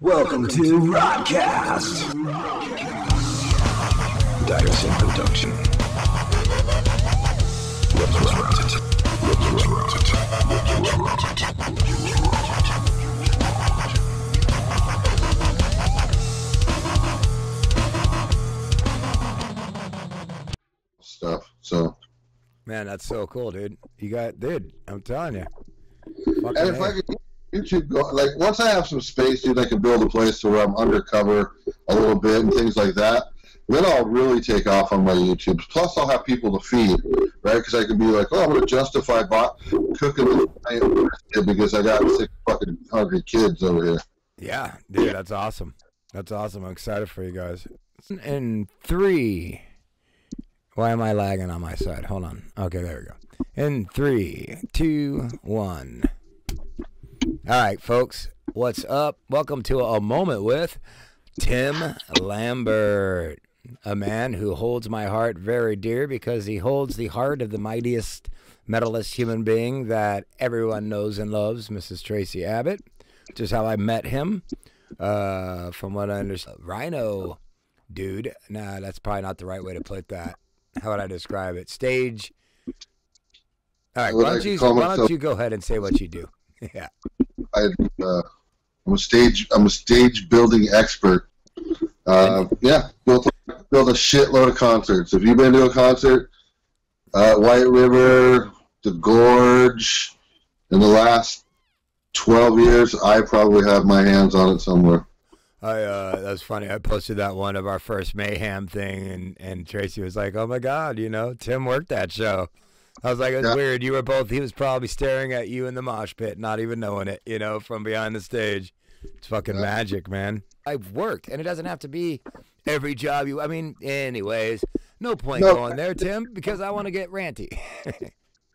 Welcome to Rottcast. Dyerson Production. Let's rot it. Let's rot it. Let's rot it. Let's rot it. stuff. So, Man, that's so cool, dude. You got, dude. I'm telling you. and if I could YouTube go like once I have some space, dude, I can build a place to where I'm undercover a little bit and things like that. Then I'll really take off on my YouTube. Plus, I'll have people to feed, right? Because I can be like, oh, I'm gonna justify bot cooking because I got six fucking hungry kids over here. Yeah, dude, that's awesome. That's awesome. I'm excited for you guys. In three. Why am I lagging on my side? Hold on. Okay, there we go. In three, two, one. All right, folks. What's up? Welcome to a moment with Tim Lambert, a man who holds my heart very dear because he holds the heart of the mightiest medalist human being that everyone knows and loves, Mrs. Tracy Abbott. Just how I met him. Uh, from what I understand, Rhino dude. Nah, that's probably not the right way to put that. How would I describe it? Stage. All right, why don't you why don't you go ahead and say what you do? Yeah. I, uh, I'm a stage. I'm a stage building expert. Uh, yeah, built built a shitload of concerts. Have you've been to a concert? Uh, White River, the Gorge. In the last twelve years, I probably have my hands on it somewhere. I uh that's funny. I posted that one of our first mayhem thing and and Tracy was like, "Oh my god, you know, Tim worked that show." I was like, "It's Yeah. weird. You were both he was probably staring at you in the mosh pit, not even knowing it, you know, from behind the stage." It's fucking Yeah. magic, man. I've worked and it doesn't have to be every job you I mean, anyways, no point No. going there, Tim, because I want to get ranty.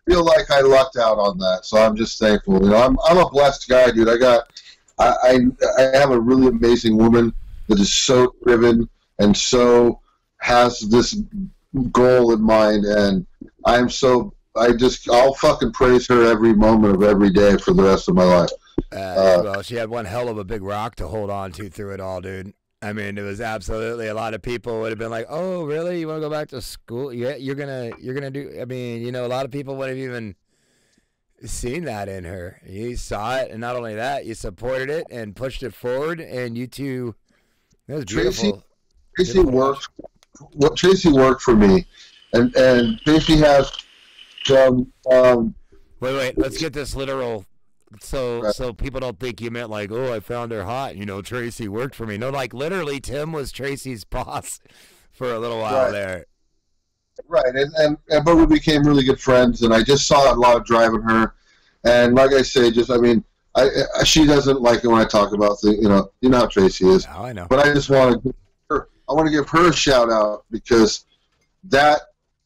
feel like I lucked out on that, so I'm just thankful. You know, I'm I'm a blessed guy, dude. I got I I, I have a really amazing woman that is so driven and so has this goal in mind, and I'm so I just I'll fucking praise her every moment of every day for the rest of my life. Uh, Uh, well, she had one hell of a big rock to hold on to through it all, dude. I mean, it was absolutely a lot of people would have been like, "Oh, really? You want to go back to school? Yeah, you're gonna, you're gonna do." I mean, you know, a lot of people would have even seen that in her. You saw it, and not only that, you supported it and pushed it forward, and you two. It was Tracy- beautiful. Tracy Beautiful worked. What Tracy worked for me, and and Tracy has some um, Wait, wait. Let's get this literal. So, Right. so people don't think you meant like, oh, I found her hot. You know, Tracy worked for me. No, like literally, Tim was Tracy's boss for a little while Right. there. Right, and, and, and but we became really good friends, and I just saw a lot of driving her, and like I say, just I mean, I, I she doesn't like it when I talk about things, you know, you know how Tracy is, Now I know. but I just want to, I want to give her a shout out because that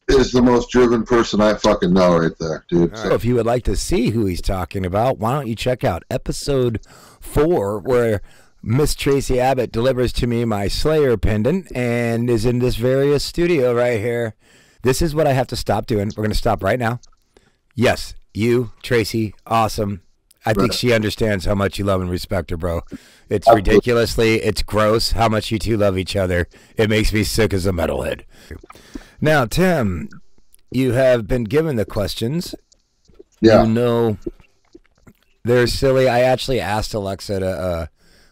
is the most driven person I fucking know right there, dude. So if you would like to see who he's talking about, why don't you check out episode four, where Miss Tracy Abbott delivers to me my Slayer pendant and is in this various studio right here. This is what I have to stop doing. We're going to stop right now. Yes, you, Tracy, awesome. I think she understands how much you love and respect her, bro. It's Absolutely. ridiculously, it's gross how much you two love each other. It makes me sick as a metalhead. Now, Tim, you have been given the questions yeah, you know they're silly. I actually asked Alexa to uh,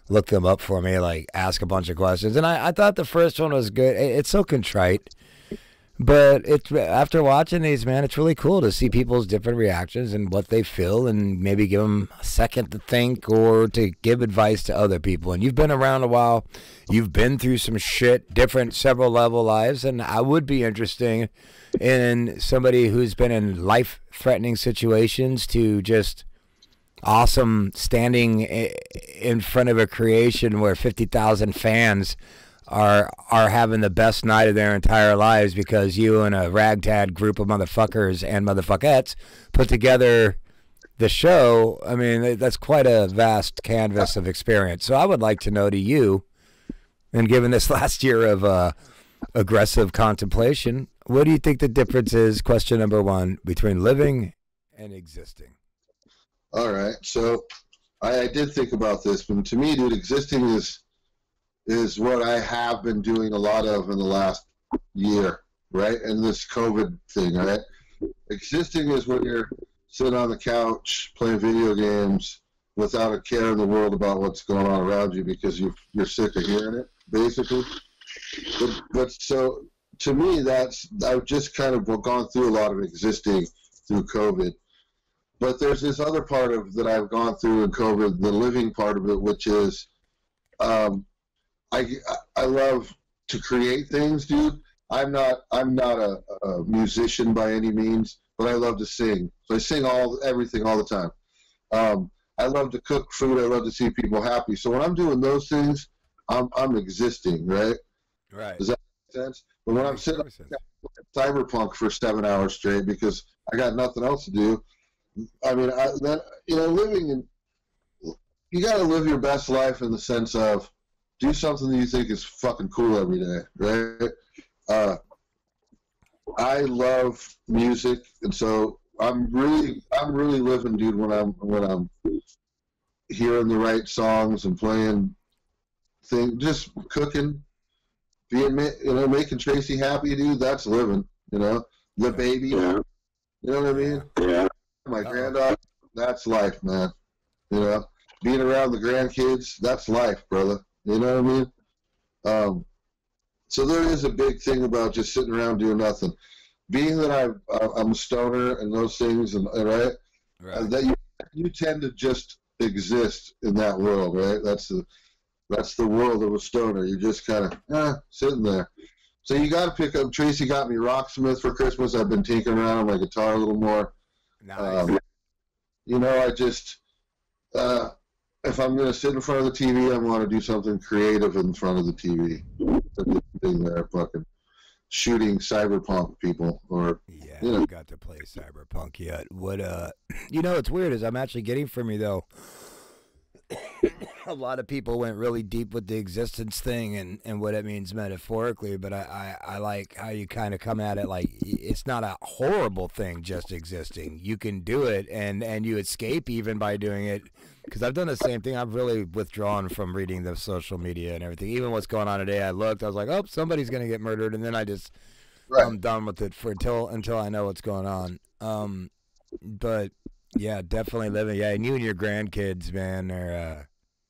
look them up for me, like ask a bunch of questions, and I, I thought the first one was good. It- It's so contrite, but it's after watching these, man, it's really cool to see people's different reactions and what they feel, and maybe give them a second to think or to give advice to other people. And you've been around a while, you've been through some shit, different several level lives, and I would be interesting in somebody who's been in life threatening situations to just awesome standing in front of a creation where 50,000 fans are are having the best night of their entire lives because you and a ragtag group of motherfuckers and motherfuckettes put together the show. I mean, that's quite a vast canvas of experience. So I would like to know to you, and given this last year of uh, aggressive contemplation, what do you think the difference is? Question number one between living and existing. all right. So I, I did think about this, but to me, dude, existing is is what I have been doing a lot of in the last year, right? And this COVID thing, right? Existing is when you're sitting on the couch playing video games without a care in the world about what's going on around you because you you're sick of hearing it, basically. But, but so to me, that's I've just kind of gone through a lot of existing through COVID. But there's this other part of that I've gone through in COVID, the living part of it, which is um, I I love to create things, dude. I'm not I'm not a, a musician by any means, but I love to sing. So I sing all everything all the time. Um, I love to cook food. I love to see people happy. So when I'm doing those things, I'm I'm existing, right? Right. Does that make sense? But when I'm sitting cyberpunk for seven hours straight because I got nothing else to do, I mean, I, then you know, living in you got to live your best life in the sense of do something that you think is fucking cool every day, right? Uh, I love music, and so I'm really, I'm really living, dude. When I'm when I'm hearing the right songs and playing thing, just cooking, being, you know, making Tracy happy, dude. That's living, you know. The baby, Yeah. you know what I mean? Yeah. My granddaughter, that's life, man. You know, being around the grandkids, that's life, brother. You know what I mean? Um, so there is a big thing about just sitting around doing nothing. Being that I, I'm a stoner and those things, and right, Right. that you you tend to just exist in that world, right? That's the that's the world of a stoner. You're just kind of eh, sitting there. So you got to pick up. Tracy got me Rocksmith for Christmas. I've been tinkering around on my guitar a little more. Nice. Um, you know, I just uh, if I'm going to sit in front of the TV, I want to do something creative in front of the TV. Sitting there, fucking shooting cyberpunk people, or yeah, you know. I got to play Cyberpunk yet. What uh, you know, what's weird is I'm actually getting from you though. a lot of people went really deep with the existence thing and, and what it means metaphorically, but I, I, I like how you kind of come at it like it's not a horrible thing just existing. You can do it and, and you escape even by doing it. Because I've done the same thing. I've really withdrawn from reading the social media and everything. Even what's going on today, I looked, I was like, oh, somebody's going to get murdered. And then I just Right. I'm done with it for until until I know what's going on. Um, but yeah, definitely living. Yeah, and you and your grandkids, man, are uh,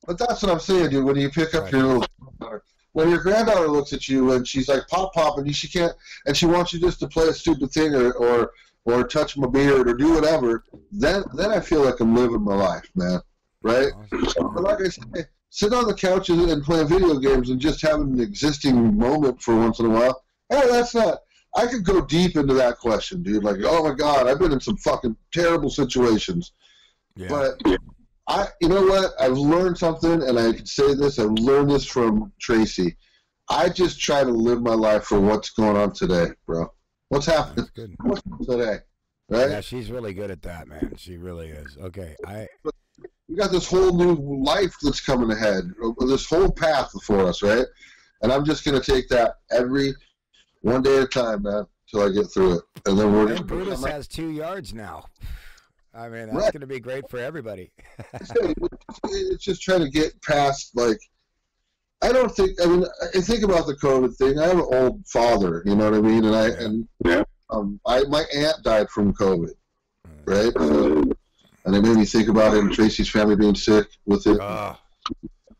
But that's what I'm saying, dude. When you pick up Right. your little granddaughter, when your granddaughter looks at you and she's like pop pop, and she can't, and she wants you just to play a stupid thing or or, or touch my beard or do whatever, then then I feel like I'm living my life, man. Right? awesome. But like I say, sit on the couch and, and play video games and just having an existing moment for once in a while. Hey, that's not. I could go deep into that question, dude. Like, oh my god, I've been in some fucking terrible situations. yeah. But I, you know what? I've learned something, and I can say this. I've learned this from Tracy. I just try to live my life for what's going on today, bro. What's happening what's today, right? Yeah, she's really good at that, man. She really is. Okay, I We got this whole new life that's coming ahead, this whole path before us, right? And I'm just gonna take that every one day at a time, man, till I get through it, and then we're and Brutus has two yards now. I mean, that's Right. going to be great for everybody. it's just trying to get past like I don't think I mean I think about the COVID thing. I have an old father, you know what I mean, and I and Yeah. um I my aunt died from COVID, right? So, and it made me think about it and Tracy's family being sick with it, Oh,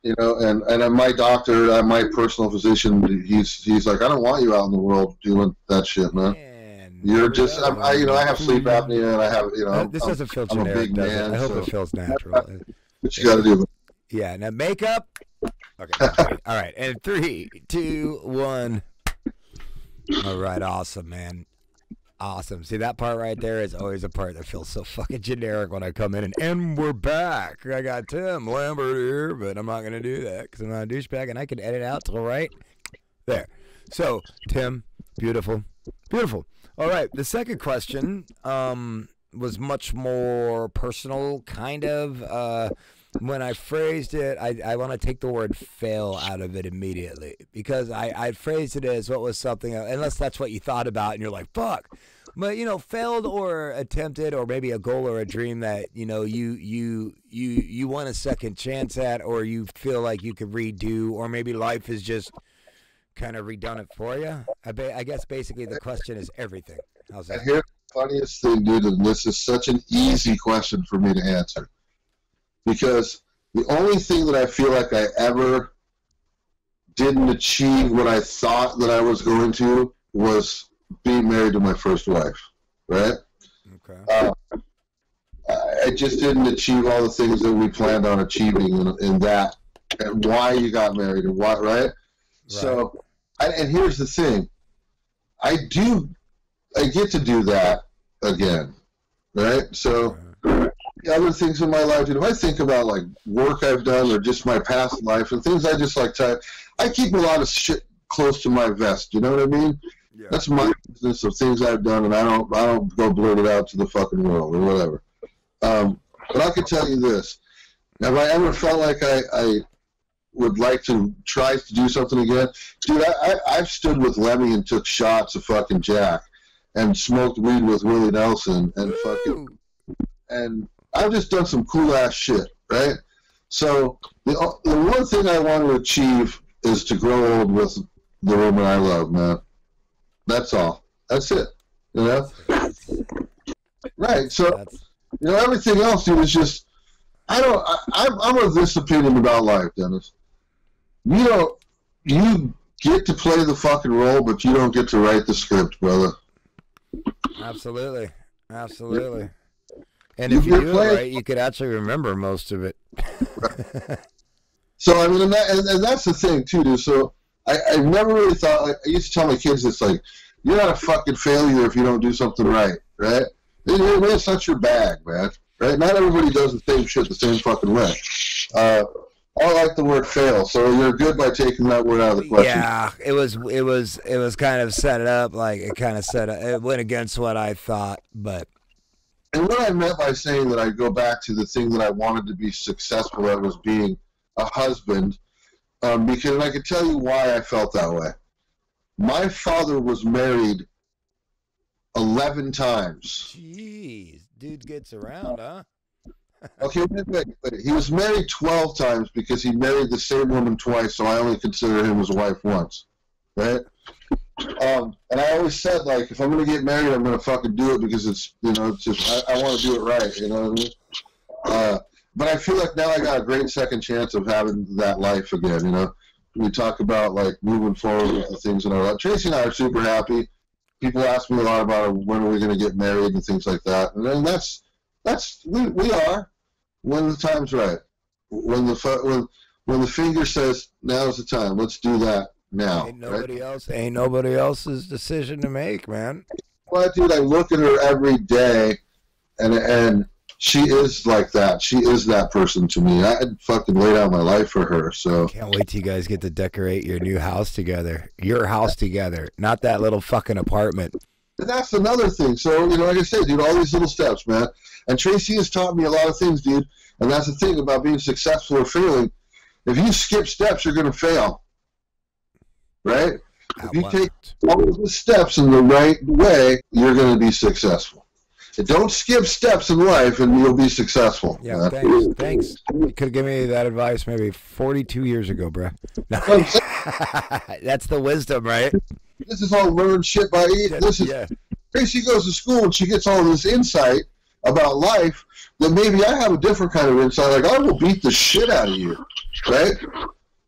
you know. And and uh, my doctor, uh, my personal physician, he's he's like, I don't want you out in the world doing that shit, man. man. You're just I'm, I you know I have sleep apnea and I have you know Uh, this I'm, doesn't feel I'm a generic, big does man, I hope so- it feels natural. what you got to do. Yeah, now makeup. Okay. okay. All right. And three, two, one. All right. Awesome, man. Awesome. See that part right there is always a part that feels so fucking generic when I come in and and we're back. I got Tim Lambert here, but I'm not gonna do that because I'm not a douchebag and I can edit out till right there. So Tim, beautiful, beautiful. All right. The second question um, was much more personal, kind of. Uh, when I phrased it, I, I want to take the word fail out of it immediately because I, I phrased it as what was something, unless that's what you thought about and you're like, fuck, But you know, failed or attempted, or maybe a goal or a dream that you know you you you you want a second chance at, or you feel like you could redo, or maybe life is just kind of redone it for you. I, ba- I guess basically the question is everything. How's that? here's the funniest thing, dude, and this is such an easy question for me to answer. Because the only thing that I feel like I ever didn't achieve what I thought that I was going to was being married to my first wife, right? Okay. Uh, I I just didn't achieve all the things that we planned on achieving in, in that, and why you got married and what, right? So, I, and here's the thing, I do, I get to do that again, right? So, the other things in my life, you know, if I think about like work I've done or just my past life and things I just like to, I keep a lot of shit close to my vest. You know what I mean? Yeah. That's my business of things I've done, and I don't, I don't go blurt it out to the fucking world or whatever. Um, but I can tell you this: Have I ever felt like I, I would like to try to do something again, dude? I, I, I've stood with Lemmy and took shots of fucking Jack, and smoked weed with Willie Nelson, and fucking and I've just done some cool ass shit, right? So the the one thing I want to achieve is to grow old with the woman I love, man. That's all. That's it. You know, right? So That's, you know everything else, dude, is just I don't. I, I'm I'm of this opinion about life, Dennis. You don't. You get to play the fucking role, but you don't get to write the script, brother. absolutely, absolutely. And You if you do it right, you could actually remember most of it. So I mean, and, that, and, and that's the thing too, dude. So I, I never really thought. Like, I used to tell my kids, it's like you're not a fucking failure if you don't do something right, right? It, it, it's not your bag, man. Right? Not everybody does the same shit the same fucking way. Uh, I like the word fail, so you're good by taking that word out of the question. Yeah, it was it was it was kind of set it up like it kind of set it went against what I thought, but And what I meant by saying that I go back to the thing that I wanted to be successful at was being a husband, um, because I can tell you why I felt that way. My father was married eleven times. jeez, dude gets around, huh? Okay. He was married twelve times because he married the same woman twice, so I only consider him his wife once, right? Um, and I always said like, if I'm gonna get married, I'm gonna fucking do it because it's you know, it's just I, I want to do it right, you know what I mean? Uh, but I feel like now I got a great second chance of having that life again. You know, we talk about like moving forward with the things in our life. Tracy and I are super happy. People ask me a lot about when are we going to get married and things like that, and then that's that's we, we are when the time's right. When the when when the finger says now's the time, let's do that now. Ain't right? nobody else. Ain't nobody else's decision to make, man. Well, dude, I look at her every day, and and she is like that. She is that person to me. I'd fucking lay down my life for her. So Can't wait till you guys get to decorate your new house together. Your house together, not that little fucking apartment. And that's another thing. So you know, like I said, dude, all these little steps, man. And Tracy has taught me a lot of things, dude. And that's the thing about being successful or failing. If you skip steps, you're going to fail. Right? If you take- All of the steps in the right way, you're going to be successful. Don't skip steps in life, and you'll be successful. Yeah, man. thanks. Thanks. You could have given me that advice maybe 42 years ago, bro. That's the wisdom, right? this is all learned shit by eating. This is yeah. Tracy goes to school and she gets all this insight about life that maybe I have a different kind of insight. Like I will beat the shit out of you, right?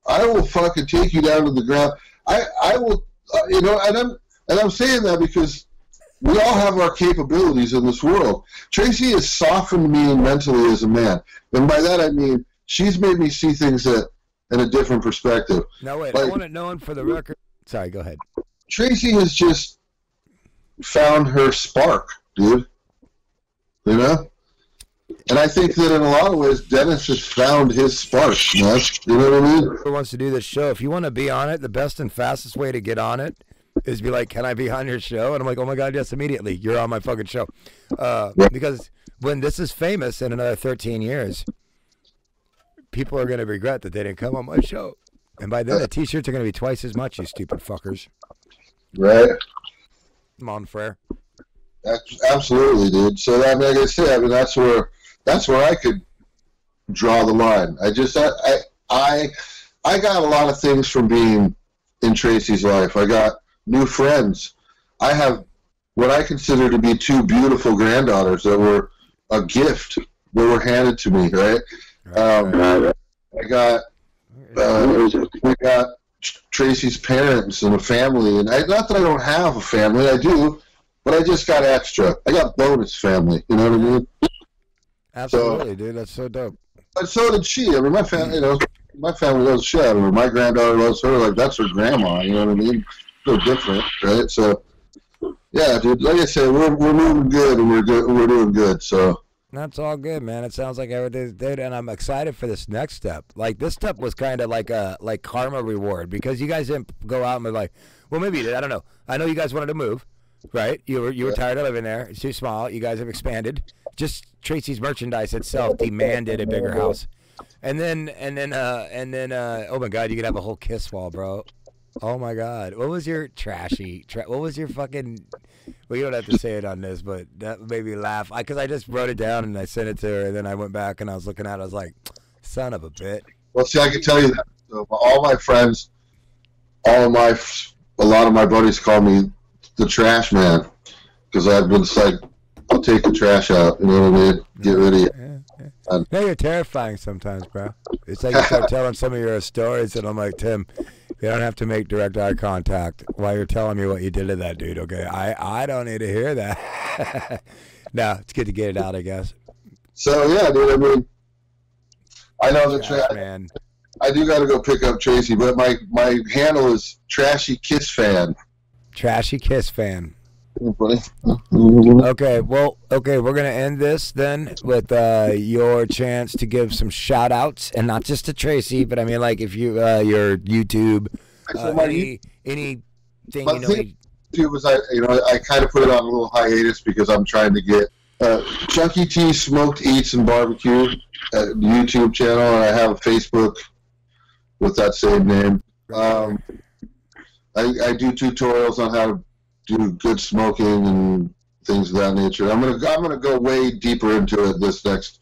I will fucking take you down to the ground. I I will, uh, you know, and I'm and I'm saying that because we all have our capabilities in this world. Tracy has softened me mentally as a man, and by that I mean she's made me see things that in a different perspective. No, wait. I want it known for the record. Sorry, go ahead. Tracy has just found her spark, dude. You know? And I think that in a lot of ways, Dennis has found his spark, man. You know what I mean? Whoever wants to do this show, if you want to be on it, the best and fastest way to get on it is be like, "Can I be on your show?" And I'm like, "Oh my god, yes, immediately. You're on my fucking show." Uh, because when this is famous in another 13 years, people are going to regret that they didn't come on my show. And by then, the t-shirts are going to be twice as much. You stupid fuckers. Right? Mon frere. That's absolutely, dude. So that, like I said, I mean, that's where that's where I could draw the line. I just, I, I, I, I got a lot of things from being in Tracy's life. I got new friends. I have what I consider to be two beautiful granddaughters that were a gift that were handed to me. Right. Um, I got, uh, we got Tracy's parents and a family, and I, not that I don't have a family, I do, but I just got extra. I got bonus family. You know what I mean? Absolutely, dude. That's so dope. But so did she. I mean, my family, you know, my family loves shit out of her. My granddaughter loves her like that's her grandma. You know what I mean? No different, right? So, yeah, dude. Like I said, we're we're moving good and we're good. We're doing good. So. That's all good, man. It sounds like everything's good, and I'm excited for this next step. Like this step was kind of like a like karma reward because you guys didn't go out and be like, well, maybe you did. I don't know. I know you guys wanted to move, right? You were you were Yeah. tired of living there. It's too small. You guys have expanded. Just Tracy's merchandise itself demanded a bigger house, and then and then uh and then uh oh my god, you could have a whole kiss wall, bro. Oh my god, what was your trashy? Tra- what was your fucking? Well, you don't have to say it on this, but that made me laugh. I because I just wrote it down and I sent it to her, and then I went back and I was looking at it. I was like, son of a bit. Well, see, I can tell you that. So all my friends, all my, a lot of my buddies call me the trash man because I've been like, I'll take the trash out. You know what I mean? Get rid of it. Yeah. Um, no, you're terrifying sometimes, bro. It's like you start telling some of your stories, and I'm like, Tim, you don't have to make direct eye contact while you're telling me what you did to that dude. Okay, I I don't need to hear that. no, it's good to get it out, I guess. So yeah, dude. I mean, I know the Trash man. I do got to go pick up Tracy, but my my handle is Trashy Kiss Fan. Trashy Kiss fan. Okay, well, okay, we're gonna end this then with uh, your chance to give some shout outs, and not just to Tracy, but I mean, like, if you uh, your YouTube, uh, any anything my you know, thing- YouTube was I you know I, kind of put it on a little hiatus because I'm trying to get uh, Chucky T Smoked Eats and Barbecue uh, YouTube channel, and I have a Facebook with that same name. Um, I, I do tutorials on how to do good smoking and things of that nature. I'm gonna I'm gonna go way deeper into it this next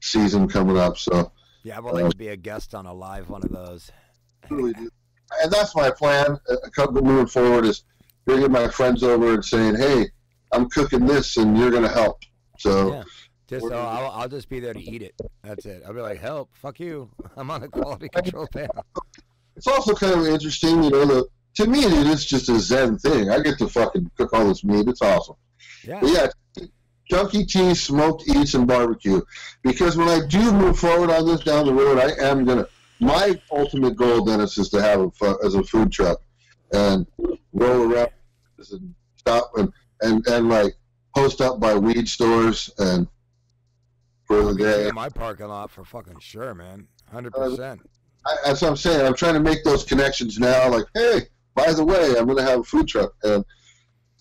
season coming up. So yeah, I would like to be a guest on a live one of those. And that's my plan. uh, couple moving forward is bringing my friends over and saying, "Hey, I'm cooking this, and you're gonna help." So Yeah. Just oh, I'll, I'll just be there to eat it. That's it. I'll be like, help, fuck you. I'm on a quality control panel. it's also kind of interesting, you know. The, to me, it is just a zen thing. I get to fucking cook all this meat. It's awesome. Yeah. But yeah, Chunky T smoked eats and barbecue. Because when I do move forward on this down the road, I am gonna. My ultimate goal, Dennis, is to have a as a food truck and roll around and stop and and and like post up by weed stores and for the day. in my parking lot for fucking sure, man. Uh, Hundred percent. I, that's what I'm saying. I'm trying to make those connections now. Like, hey, by the way, I'm gonna have a food truck and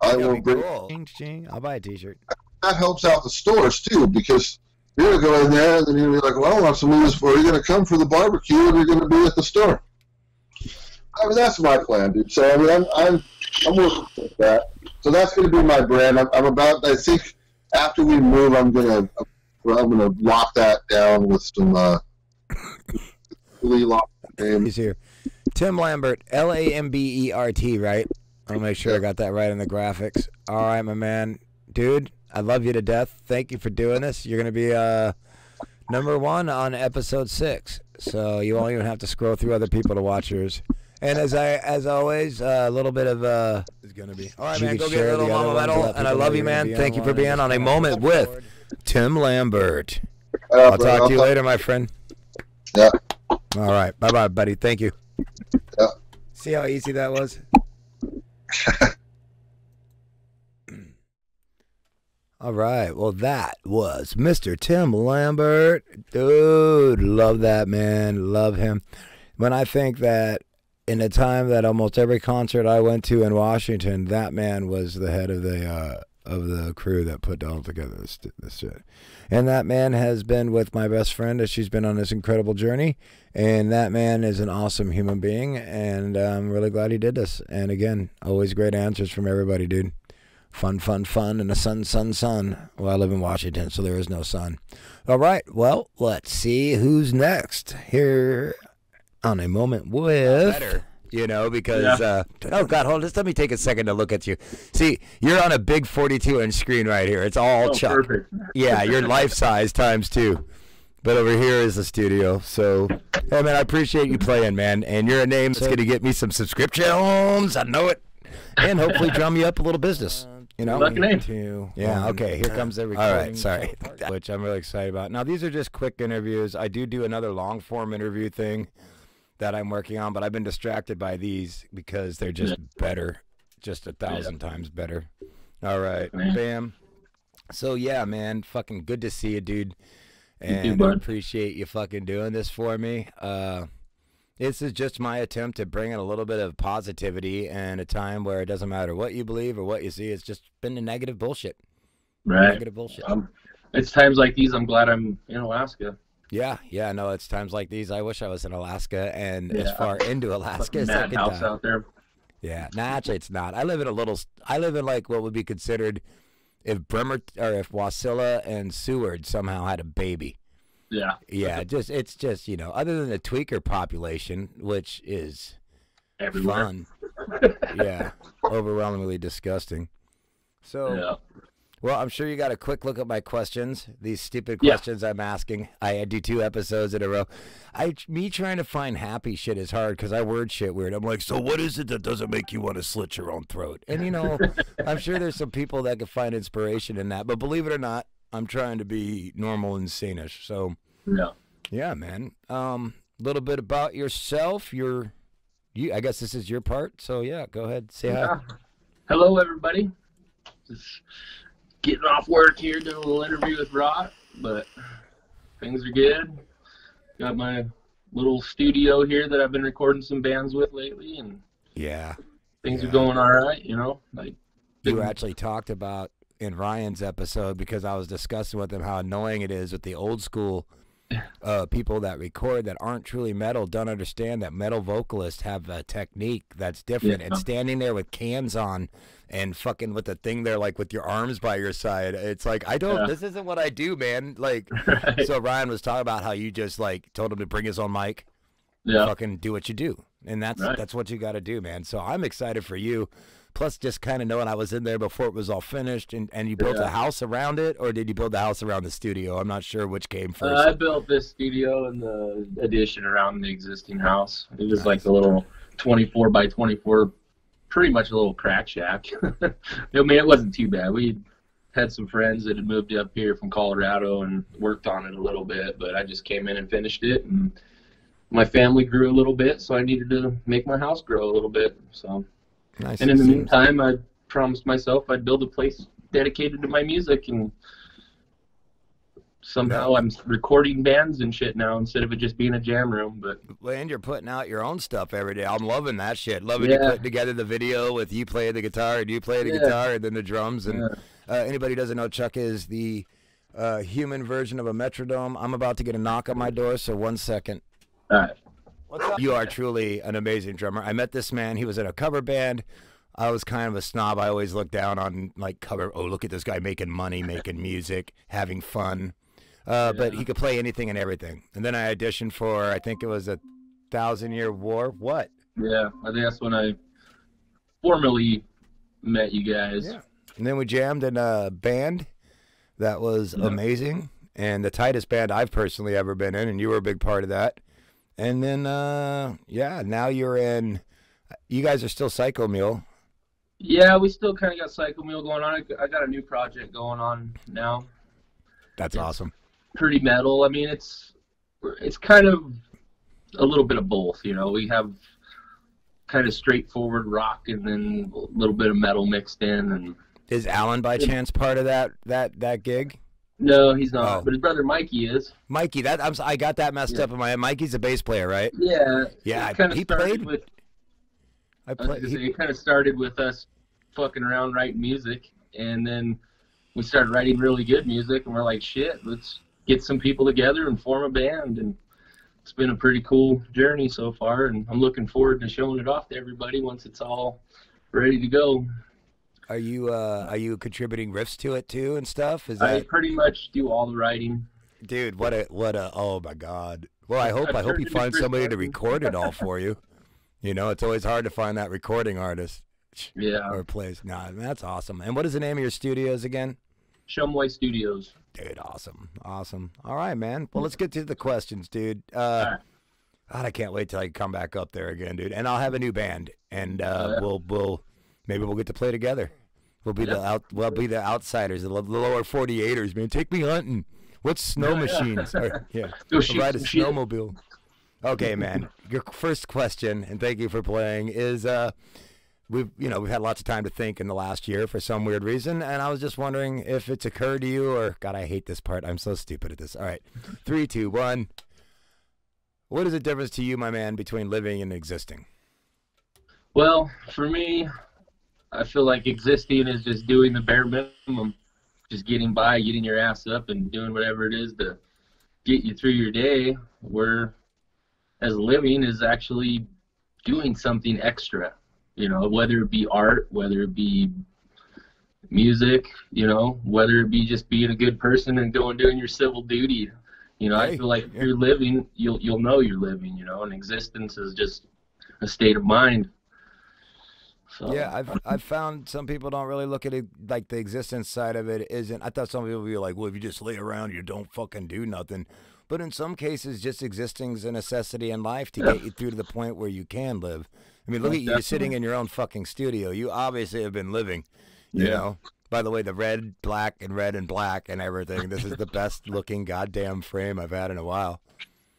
I will bring. cool. Ching, ching. I'll buy a T-shirt. that helps out the stores too because you're gonna go in there and then you're gonna be like, well, I want some of this for you're gonna come for the barbecue and you're gonna be at the store. I mean, that's my plan, dude. So I mean, I'm I'm, I'm working with that. So that's gonna be my brand. I'm, I'm about. I think after we move, I'm gonna I'm gonna lock that down with some uh, really lock name. He's here. Tim Lambert, L A M B E R T, right? I'll make sure I got that right in the graphics. All right, my man, dude. I love you to death. Thank you for doing this. You're gonna be uh number one on episode six, so you won't even have to scroll through other people to watch yours. And as I, as always, uh, a little bit of uh, is gonna be. All right, man. Go get share little mama ones, medal, and I love you, man. Thank you for being on a moment kinda with Tim Lambert. Uh, I'll talk to you later, my friend. Yeah. All right. Bye bye, buddy. Thank you. Yeah. See how easy that was? All right. Well, that was Mr. Tim Lambert. Dude, love that man. Love him. When I think that in a time that almost every concert I went to in Washington, that man was the head of the uh, of the crew that put all together this, this shit. And that man has been with my best friend as she's been on this incredible journey. And that man is an awesome human being. And I'm really glad he did this. And again, always great answers from everybody, dude. Fun, fun, fun, and a sun, sun, sun. Well, I live in Washington, so there is no sun. All right, well, let's see who's next here on a moment with. Better, you know, because, uh, oh God, hold on, just let me take a second to look at you. See, you're on a big 42 inch screen right here. It's all Oh, Chuck. perfect. Yeah, you're life size times two. But over here is the studio. So, hey, man, I appreciate you playing, man. And you're a name that's going to get me some subscriptions. I know it. And hopefully drum you up a little business. You know? Lucky name. Two, yeah, okay. Here comes the recording. All right, sorry. Which I'm really excited about. Now, these are just quick interviews. I do do another long form interview thing that I'm working on, but I've been distracted by these because they're just better. Just a thousand times better. All right. Yeah. Bam. So yeah, man, fucking good to see you, dude. You And I appreciate you fucking doing this for me. Uh this is just my attempt to bring in a little bit of positivity in a time where it doesn't matter what you believe or what you see. It's just been the negative bullshit. Right. Negative bullshit. Um, it's times like these I'm glad I'm in Alaska. Yeah, yeah, no, it's times like these. I wish I was in Alaska and as far into Alaska as I could die. out there. Yeah, nah, actually, it's not. I live in a little. I live in like what would be considered if Palmer or if Wasilla and Seward somehow had a baby. Yeah. Yeah, just it's just you know, other than the tweaker population, which is Everywhere. fun. yeah, overwhelmingly disgusting. So, Yeah. Well, I'm sure you got a quick look at my questions. These stupid Yeah. questions I'm asking. I do two episodes in a row. I me trying to find happy shit is hard because I word shit weird. I'm like, so what is it that doesn't make you want to slit your own throat? And you know, I'm sure there's some people that can find inspiration in that. But believe it or not, I'm trying to be normal and sanish. So. Yeah. Yeah, man. Um, a little bit about yourself. Your, you. I guess this is your part. So yeah, go ahead. Say hi. Hello, everybody. Just getting off work here, doing a little interview with Rott, but things are good. Got my little studio here that I've been recording some bands with lately, and Yeah. things Yeah. are going all right. You know, like You actually talked about in Ryan's episode because I was discussing with him how annoying it is with the old school uh, people that record that aren't truly metal don't understand that metal vocalists have a technique that's different. And standing there with cans on and fucking with the thing there like with your arms by your side. It's like I don't Yeah. this isn't what I do man. Like Right. so Ryan was talking about how you just like told him to bring his own mic yeah, fucking do what you do. And that's Right. that's what you got to do man. So i'm excited for you plus just kind of knowing i was in there before it was all finished and, and you built a house around it or did you build the house around the studio i'm not sure which came Uh, first I built this studio and the addition around the existing house. It was Nice. like a little 24 by 24, pretty much a little crack shack. I mean, it wasn't too bad. We had some friends that had moved up here from Colorado and worked on it a little bit, but I just came in and finished it. And my family grew a little bit, so I needed to make my house grow a little bit. So, nice and in the meantime, I promised myself I'd build a place dedicated to my music and somehow I'm recording bands and shit now instead of it just being a jam room. But and you're putting out your own stuff every day i'm loving that shit loving you Yeah. putting together the video with you playing the guitar and you play the Yeah. guitar and then the drums and Yeah. uh, anybody doesn't know chuck is the uh, human version of a metrodome i'm about to get a knock on my door so one second all right, You are truly an amazing drummer. I met this man. He was in a cover band. I was kind of a snob. I always looked down on like cover. Oh, look at this guy making money, making music, having fun. Uh, But he could play anything and everything. And then I auditioned for. I think it was a Thousand Year War. What? yeah, I think that's when I formally met you guys. Yeah. And then we jammed in a band that was Yeah. amazing and the tightest band I've personally ever been in. And you were a big part of that. And then, uh, yeah, now you're in. You guys are still Psycho Mule. Yeah, we still kind of got Psycho Meal going on. I- I got a new project going on now. That's It's- awesome. Pretty metal. I mean, it's it's kind of a little bit of both. You know, we have kind of straightforward rock and then a little bit of metal mixed in. And Is Alan by chance part of that that that gig? No, he's not. Oh. But his brother Mikey is. Mikey, that I'm, I got that messed Yeah. up in my head. Mikey's a bass player, right? Yeah. Yeah, It kind of he played- with. I played. say, He, it kind of started with us fucking around writing music, and then we started writing really good music, and we're like, shit, let's get some people together and form a band, and it's been a pretty cool journey so far, and I'm looking forward to showing it off to everybody once it's all ready to go. Are you uh, are you contributing riffs to it too and stuff? Is I pretty much do all the writing. dude? What a what a oh my god. Well, I hope I've I hope you find somebody to record it all for you. You know, it's always hard to find that recording artist Yeah. or place. Nah, that's awesome. And what is the name of your studios again? Shumway Studios. Dude, awesome, awesome. All right, man. Well, let's get to the questions, dude. Uh. God, I can't wait till I come back up there again, dude. And I'll have a new band, and uh, Oh, yeah. we'll we'll maybe we'll get to play together. We'll be the out. We'll be the outsiders, the, lower forty eighters, man. Take me hunting. What's snow Yeah, yeah. machines? Or- yeah, ride a snowmobile. Okay, man. Your first question, and thank you for playing, is uh, we've you know we've had lots of time to think in the last year for some weird reason, and I was just wondering if it's occurred to you, or God, I hate this part. I'm so stupid at this. All right, three, two, one. What is the difference to you, my man, between living and existing? Well, for me, I feel like existing is just doing the bare minimum, just getting by, getting your ass up, and doing whatever it is to get you through your day. Where as living is actually doing something extra, you know, whether it be art, whether it be music, you know, whether it be just being a good person and going doing your civil duty. You know, I feel like if you're living, you'll you'll know you're living. You know, and existence is just a state of mind. So, Yeah, I've I've found some people don't really look at it like the existence side of it isn't. I thought some people would be like, well, if you just lay around, you don't fucking do nothing. But in some cases, just existing's a necessity in life to get you through to the point where you can live. I mean, look at you sitting in your own fucking studio. You obviously have been living. You Yeah. know. By the way, the red, black, and red and black and everything. This is the best looking goddamn frame I've had in a while.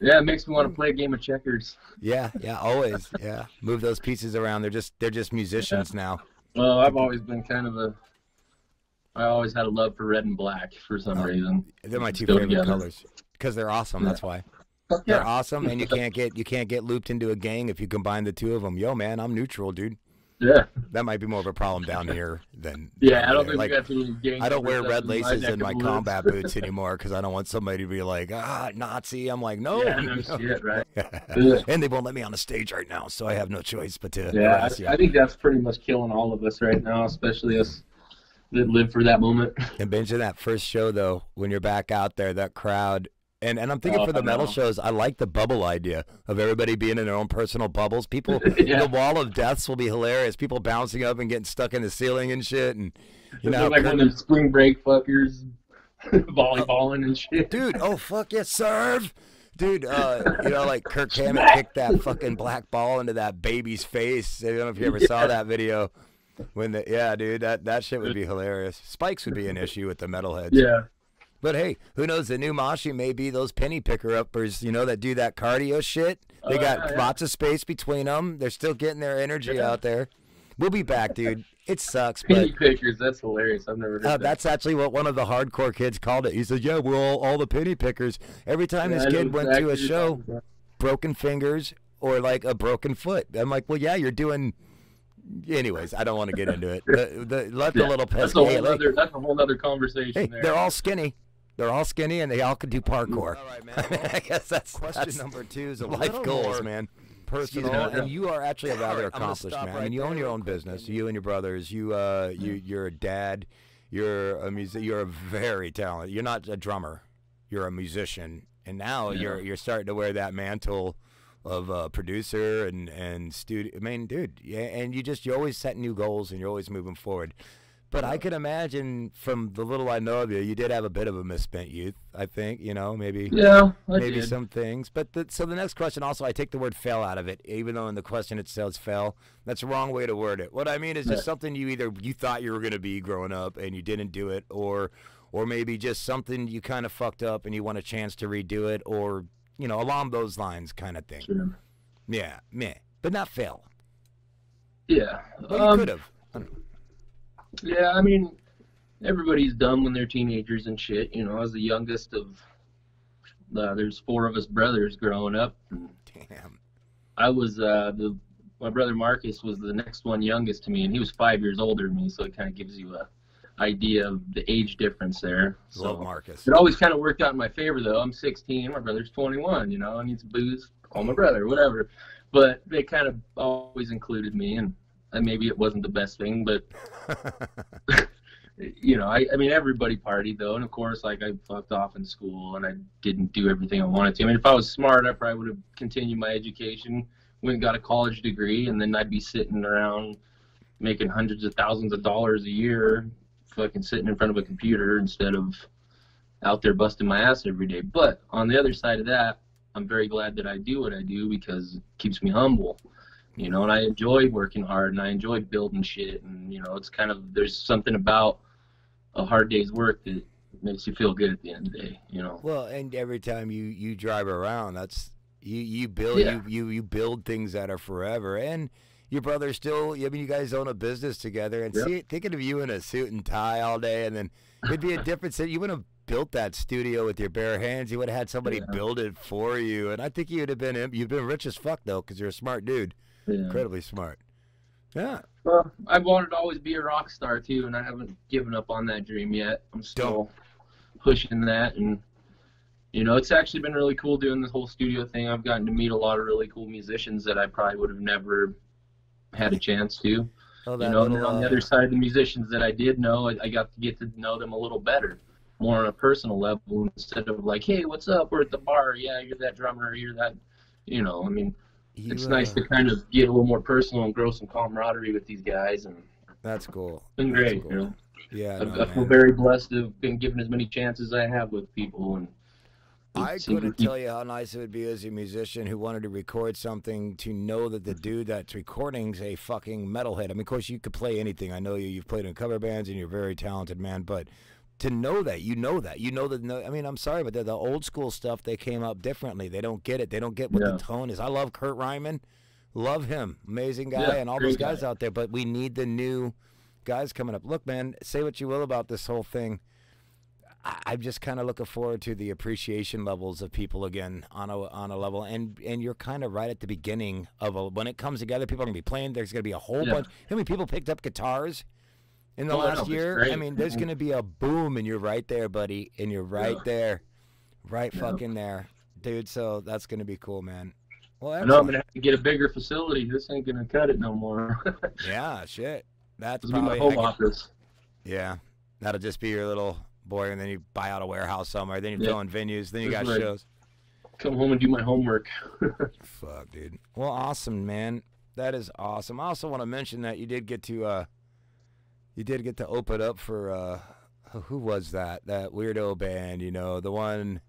Yeah, it makes me want to play a game of checkers. Yeah, yeah, always. Yeah, move those pieces around. They're just they're just musicians now. Well, I've always been kind of a. I always had a love for red and black for some Oh, reason. They're my two Go favorite together. colors because they're awesome. That's why they're Yeah, awesome, and you can't get you can't get looped into a gang if you combine the two of them. Yo, man, I'm neutral, dude. Yeah, That might be more of a problem down here than yeah. I don't there. think like. we too many I don't wear red laces in my combat boots anymore because I don't want somebody to be like, ah, Nazi. I'm like, no. Yeah, no shit, right? And they won't let me on the stage right now, so I have no choice but to Yeah. I, I think that's pretty much killing all of us right now, especially us that live for that moment. And Benji, that first show though, when you're back out there, that crowd, and and I'm thinking Oh, for the metal shows, I like the bubble idea of everybody being in their own personal bubbles. People, Yeah. the wall of deaths will be hilarious. People bouncing up and getting stuck in the ceiling and shit, and you know, like one of spring break fuckers, volleyballing and shit. dude, oh fuck yeah, serve. Dude, uh, you know, like Kirk Hammett kicked that fucking black ball into that baby's face. I don't know if you ever saw that video. When the yeah, dude, that that shit would be hilarious. Spikes would be an issue with the metalheads. Yeah, But hey, who knows? The new Moshi may be those penny picker uppers, you know, that do that cardio shit. They Oh, got yeah, lots of space between them. They're still getting their energy Yeah. out there. We'll be back, dude. It sucks, but penny pickers. That's hilarious. I've never heard uh, that. that's actually what one of the hardcore kids called it. He said, "Yeah, we're all all the penny pickers." Every time Yeah, this kid went exactly to a show, broken fingers or like a broken foot. I'm like, "Well, yeah, you're doing." Anyways, I don't want to get into it. The, the, let the Yeah, little That's pesky. a whole other. That's a whole other conversation. Hey, there. they're all skinny. They're all skinny, and they all could do parkour. All right, man. I, mean, I guess that's Question that's number two is a life goals, man. personal, and you are actually a rather right, accomplished man. I mean, you own your own business. You and your brothers. You, uh, you, you're a dad. You're a music. You're a very talented. You're not a drummer. You're a musician, and now Yeah. you're you're starting to wear that mantle of uh, producer and and studio. I mean, dude, yeah, and you just you always set new goals and you're always moving forward. But I could imagine from the little I know of you, you did have a bit of a misspent youth. I think you know maybe Yeah, I maybe did. some things. But the, so the next question also, I take the word "fail" out of it, even though in the question it says "fail." That's a wrong way to word it. What I mean is just Yeah. something you either you thought you were going to be growing up and you didn't do it, or or maybe just something you kind of fucked up and you want a chance to redo it, or you know along those lines kind of thing. Sure. Yeah, meh, but not fail. Yeah. Well, you Um, could have. Yeah, I mean, everybody's dumb when they're teenagers and shit. You know, I was the youngest of. Uh, there's four of us brothers growing up. Damn. I was uh, the. My brother Marcus was the next one youngest to me, and he was five years older than me, so it kind of gives you a idea of the age difference there. So Love Marcus. it always kind of worked out in my favor, though. I'm 16, my brother's 21. You know, I need some booze. Call my brother, whatever. But they kind of always included me, and and maybe it wasn't the best thing, but you know, I, I mean, everybody partied though, and of course, like I fucked off in school and I didn't do everything I wanted to. I mean, if I was smart, I probably would have continued my education, went and got a college degree, and then I'd be sitting around making hundreds of thousands of dollars a year, fucking sitting in front of a computer instead of out there busting my ass every day. But on the other side of that, I'm very glad that I do what I do because it keeps me humble. You know, and I enjoy working hard and I enjoy building shit and you know, it's kind of there's something about a hard day's work that makes you feel good at the end of the day, you know. Well, and every time you you drive around, that's you you build Yeah. you, you you build things that are forever. And your brother still. I mean, you guys own a business together. And Yep. see, thinking of you in a suit and tie all day, and then it'd be a different. sit- You wouldn't have built that studio with your bare hands. You would have had somebody Yeah. build it for you. And I think you'd have been you've been rich as fuck though, because you're a smart dude, Yeah. incredibly smart. Yeah. Well, I've wanted to always be a rock star too, and I haven't given up on that dream yet. I'm still pushing that, and you know, it's actually been really cool doing this whole studio thing. I've gotten to meet a lot of really cool musicians that I probably would have never had a chance to. Oh, You know, and little, then on the uh, other side, the musicians that I did know, I, I got to get to know them a little better, more on a personal level instead of like, hey, what's up? We're at the bar. Yeah, you're that drummer. You're that. You know, I mean, you, it's uh, nice to kind of get a little more personal and grow some camaraderie with these guys, and That's cool. it's been great. cool. You know, Yeah. I, no, I feel very blessed to have been given as many chances as I have with people, and I it seems couldn't to- tell you how nice it would be as a musician who wanted to record something to know that the dude that's recording's a fucking metalhead. I mean, of course, you could play anything. I know you. You've played in cover bands and you're a very talented man, but to know that, you know that, you know that. No, I mean, I'm sorry, but the, the old school stuff they came up differently. They don't get it. They don't get what Yeah. the tone is. I love Kurt Ryman, love him, amazing guy, Yeah, and all those guys guy. out there. But we need the new guys coming up. Look, man, say what you will about this whole thing. I- I'm just kind of looking forward to the appreciation levels of people again on a on a level, and and you're kind of right at the beginning of a when it comes together. People are gonna be playing. There's gonna be a whole Yeah. bunch. How many people picked up guitars in the Oh, last year? I mean, there's gonna be a boom, and you're right there, buddy, and you're right Yeah. there, right Yeah. fucking there, dude. So that's gonna be cool, man. Well, I know I'm gonna have to get a bigger facility. This ain't gonna cut it no more. yeah, shit. That's This will be my home get- office. yeah. That'll just be your little boy, and then you buy out a warehouse somewhere. Then you're Yeah. throwing venues. Then you got right. shows. Come home and do my homework. Fuck, dude. Well, awesome, man. That is awesome. I also want to mention that you did get to uh you did get to open up for uh who was that? That weirdo band, you know, the one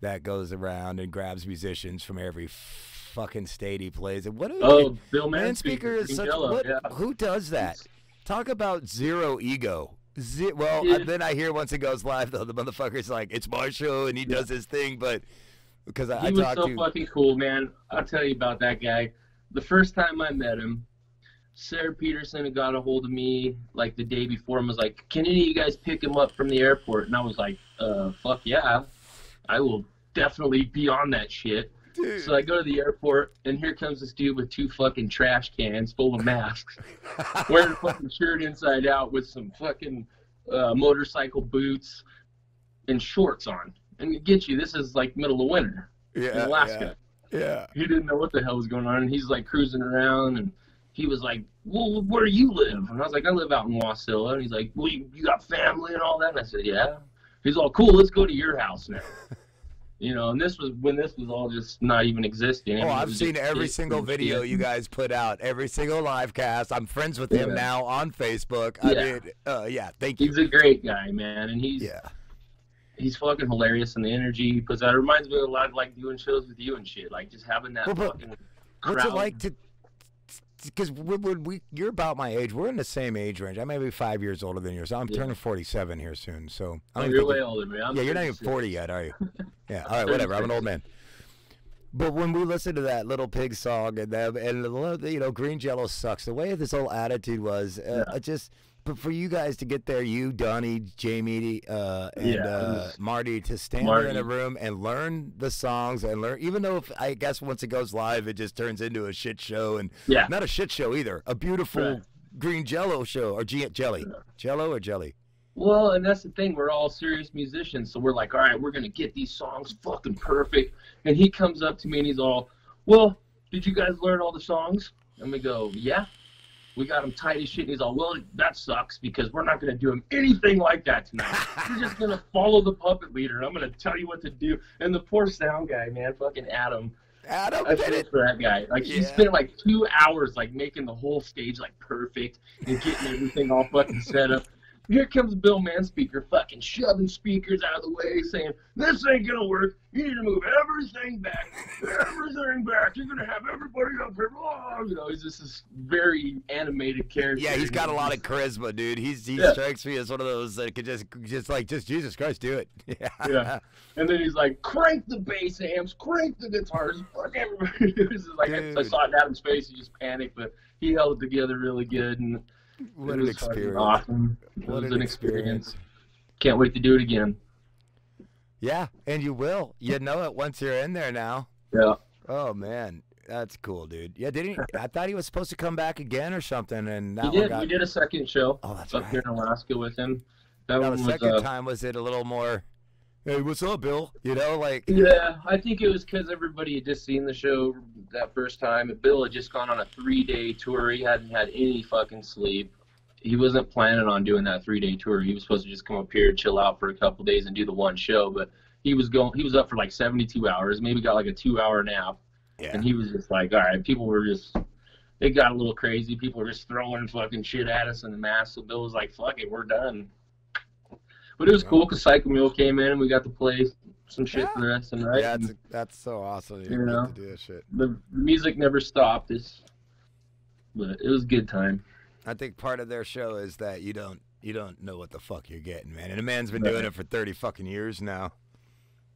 that goes around and grabs musicians from every fucking state he plays. And what oh, Bill Manspeaker is such Jello, what yeah. who does that? Talk about zero ego. Ze- well, Yeah. then I hear once it goes live though, the motherfucker's like, "It's my show," and he does his thing. But because I, He I was so to fucking cool, man. I'll tell you about that guy. The first time I met him, Sarah Peterson had got a hold of me like the day before and was like, "Can any of you guys pick him up from the airport?" And I was like, "Uh, fuck yeah, I will definitely be on that shit." Dude. So I go to the airport, and here comes this dude with two fucking trash cans full of masks, wearing a fucking shirt inside out with some fucking uh, motorcycle boots and shorts on. And get you, this is like middle of winter yeah, in Alaska. Yeah. yeah. He didn't know what the hell was going on, and he's like cruising around, and he was like, "Well, where do you live?" And I was like, "I live out in Wasilla." And he's like, "Well, you, you got family and all that?" And I said, "Yeah." He's all, "Cool, let's go to your house now." You know, and this was when this was all just not even existing. Oh, I've seen just every single video you guys put out, every single live cast. I'm friends with him Yeah. now on Facebook. I Yeah. mean, uh, yeah, thank you. He's a great guy, man, and he's Yeah. he's fucking hilarious, and the energy he puts out it reminds me a lot of like doing shows with you and shit, like just having that Well, fucking What's crowd. it like to? Because we, you're about my age. We're in the same age range. I may be five years older than you, so I'm Yeah. turning 47 here soon. So I Oh, you're way older, man. I'm yeah, you're not even 40 yet, are you? Yeah. All right, whatever. I'm an old man. But when we listen to that Little Pig song and them and you know Green Jello sucks. The way this whole attitude was, uh, Yeah. it just. But for you guys to get there, you, Donnie, Jamie, uh, and Yeah, uh, Marty, to stand there in a room and learn the songs and learn, even though if, I guess once it goes live, it just turns into a shit show and Yeah. not a shit show either, a beautiful Right. green Jello show or G- jelly, Jello or jelly. Well, and that's the thing. We're all serious musicians, so we're like, all right, we're gonna get these songs fucking perfect. And he comes up to me and he's all, "Well, did you guys learn all the songs?" And we go, "Yeah." We got him tight as shit. And he's all, well, that sucks because we're not going to do him anything like that tonight. We're just going to follow the puppet leader. I'm going to tell you what to do. And the poor sound guy, man, fucking Adam. Adam I did it. for that guy. Like he spent like two hours like making the whole stage like perfect and getting everything all fucking set up. Here comes Bill Manspeaker fucking shoving speakers out of the way, saying, This ain't gonna work. You need to move everything back. Everything back. You're gonna have everybody up here. Oh, you know, he's just this very animated character. Yeah, he's got a lot of charisma, dude. He's he Yeah. strikes me as one of those that could just just like just Jesus Christ, do it. Yeah. Yeah. And then he's like, crank the bass amps, crank the guitars, fuck everybody. This is like I, I saw it in Adam's face, he just panicked, but he held it together really good and What an experience. Awesome. It What was an an experience. experience. Can't wait to do it again. Yeah, and you will. You know it once you're in there now. Yeah. Oh man, that's cool, dude. Yeah, didn't he? I thought he was supposed to come back again or something, and that He did. got. We did a second show Oh, that's up right. here in Alaska with him. That Now one the was second uh, time was it a little more? Hey, what's up, Bill? You know, like Yeah, I think it was because everybody had just seen the show that first time. And Bill had just gone on a three day tour. He hadn't had any fucking sleep. He wasn't planning on doing that three day tour. He was supposed to just come up here, chill out for a couple days, and do the one show. But he was going. He was up for like seventy two hours. Maybe got like a two hour nap. yeah, And he was just like, all right. People were just. It got a little crazy. People were just throwing fucking shit at us in the mass. So Bill was like, "Fuck it, we're done." But it was cool because Psycho Mule came in and we got to play some shit for the rest of the night. yeah, that's, that's so awesome. You You know? to do that shit. the music never stopped. It's, but it was a good time. I think part of their show is that you don't you don't know what the fuck you're getting, man. And a man's been Right. doing it for thirty fucking years now.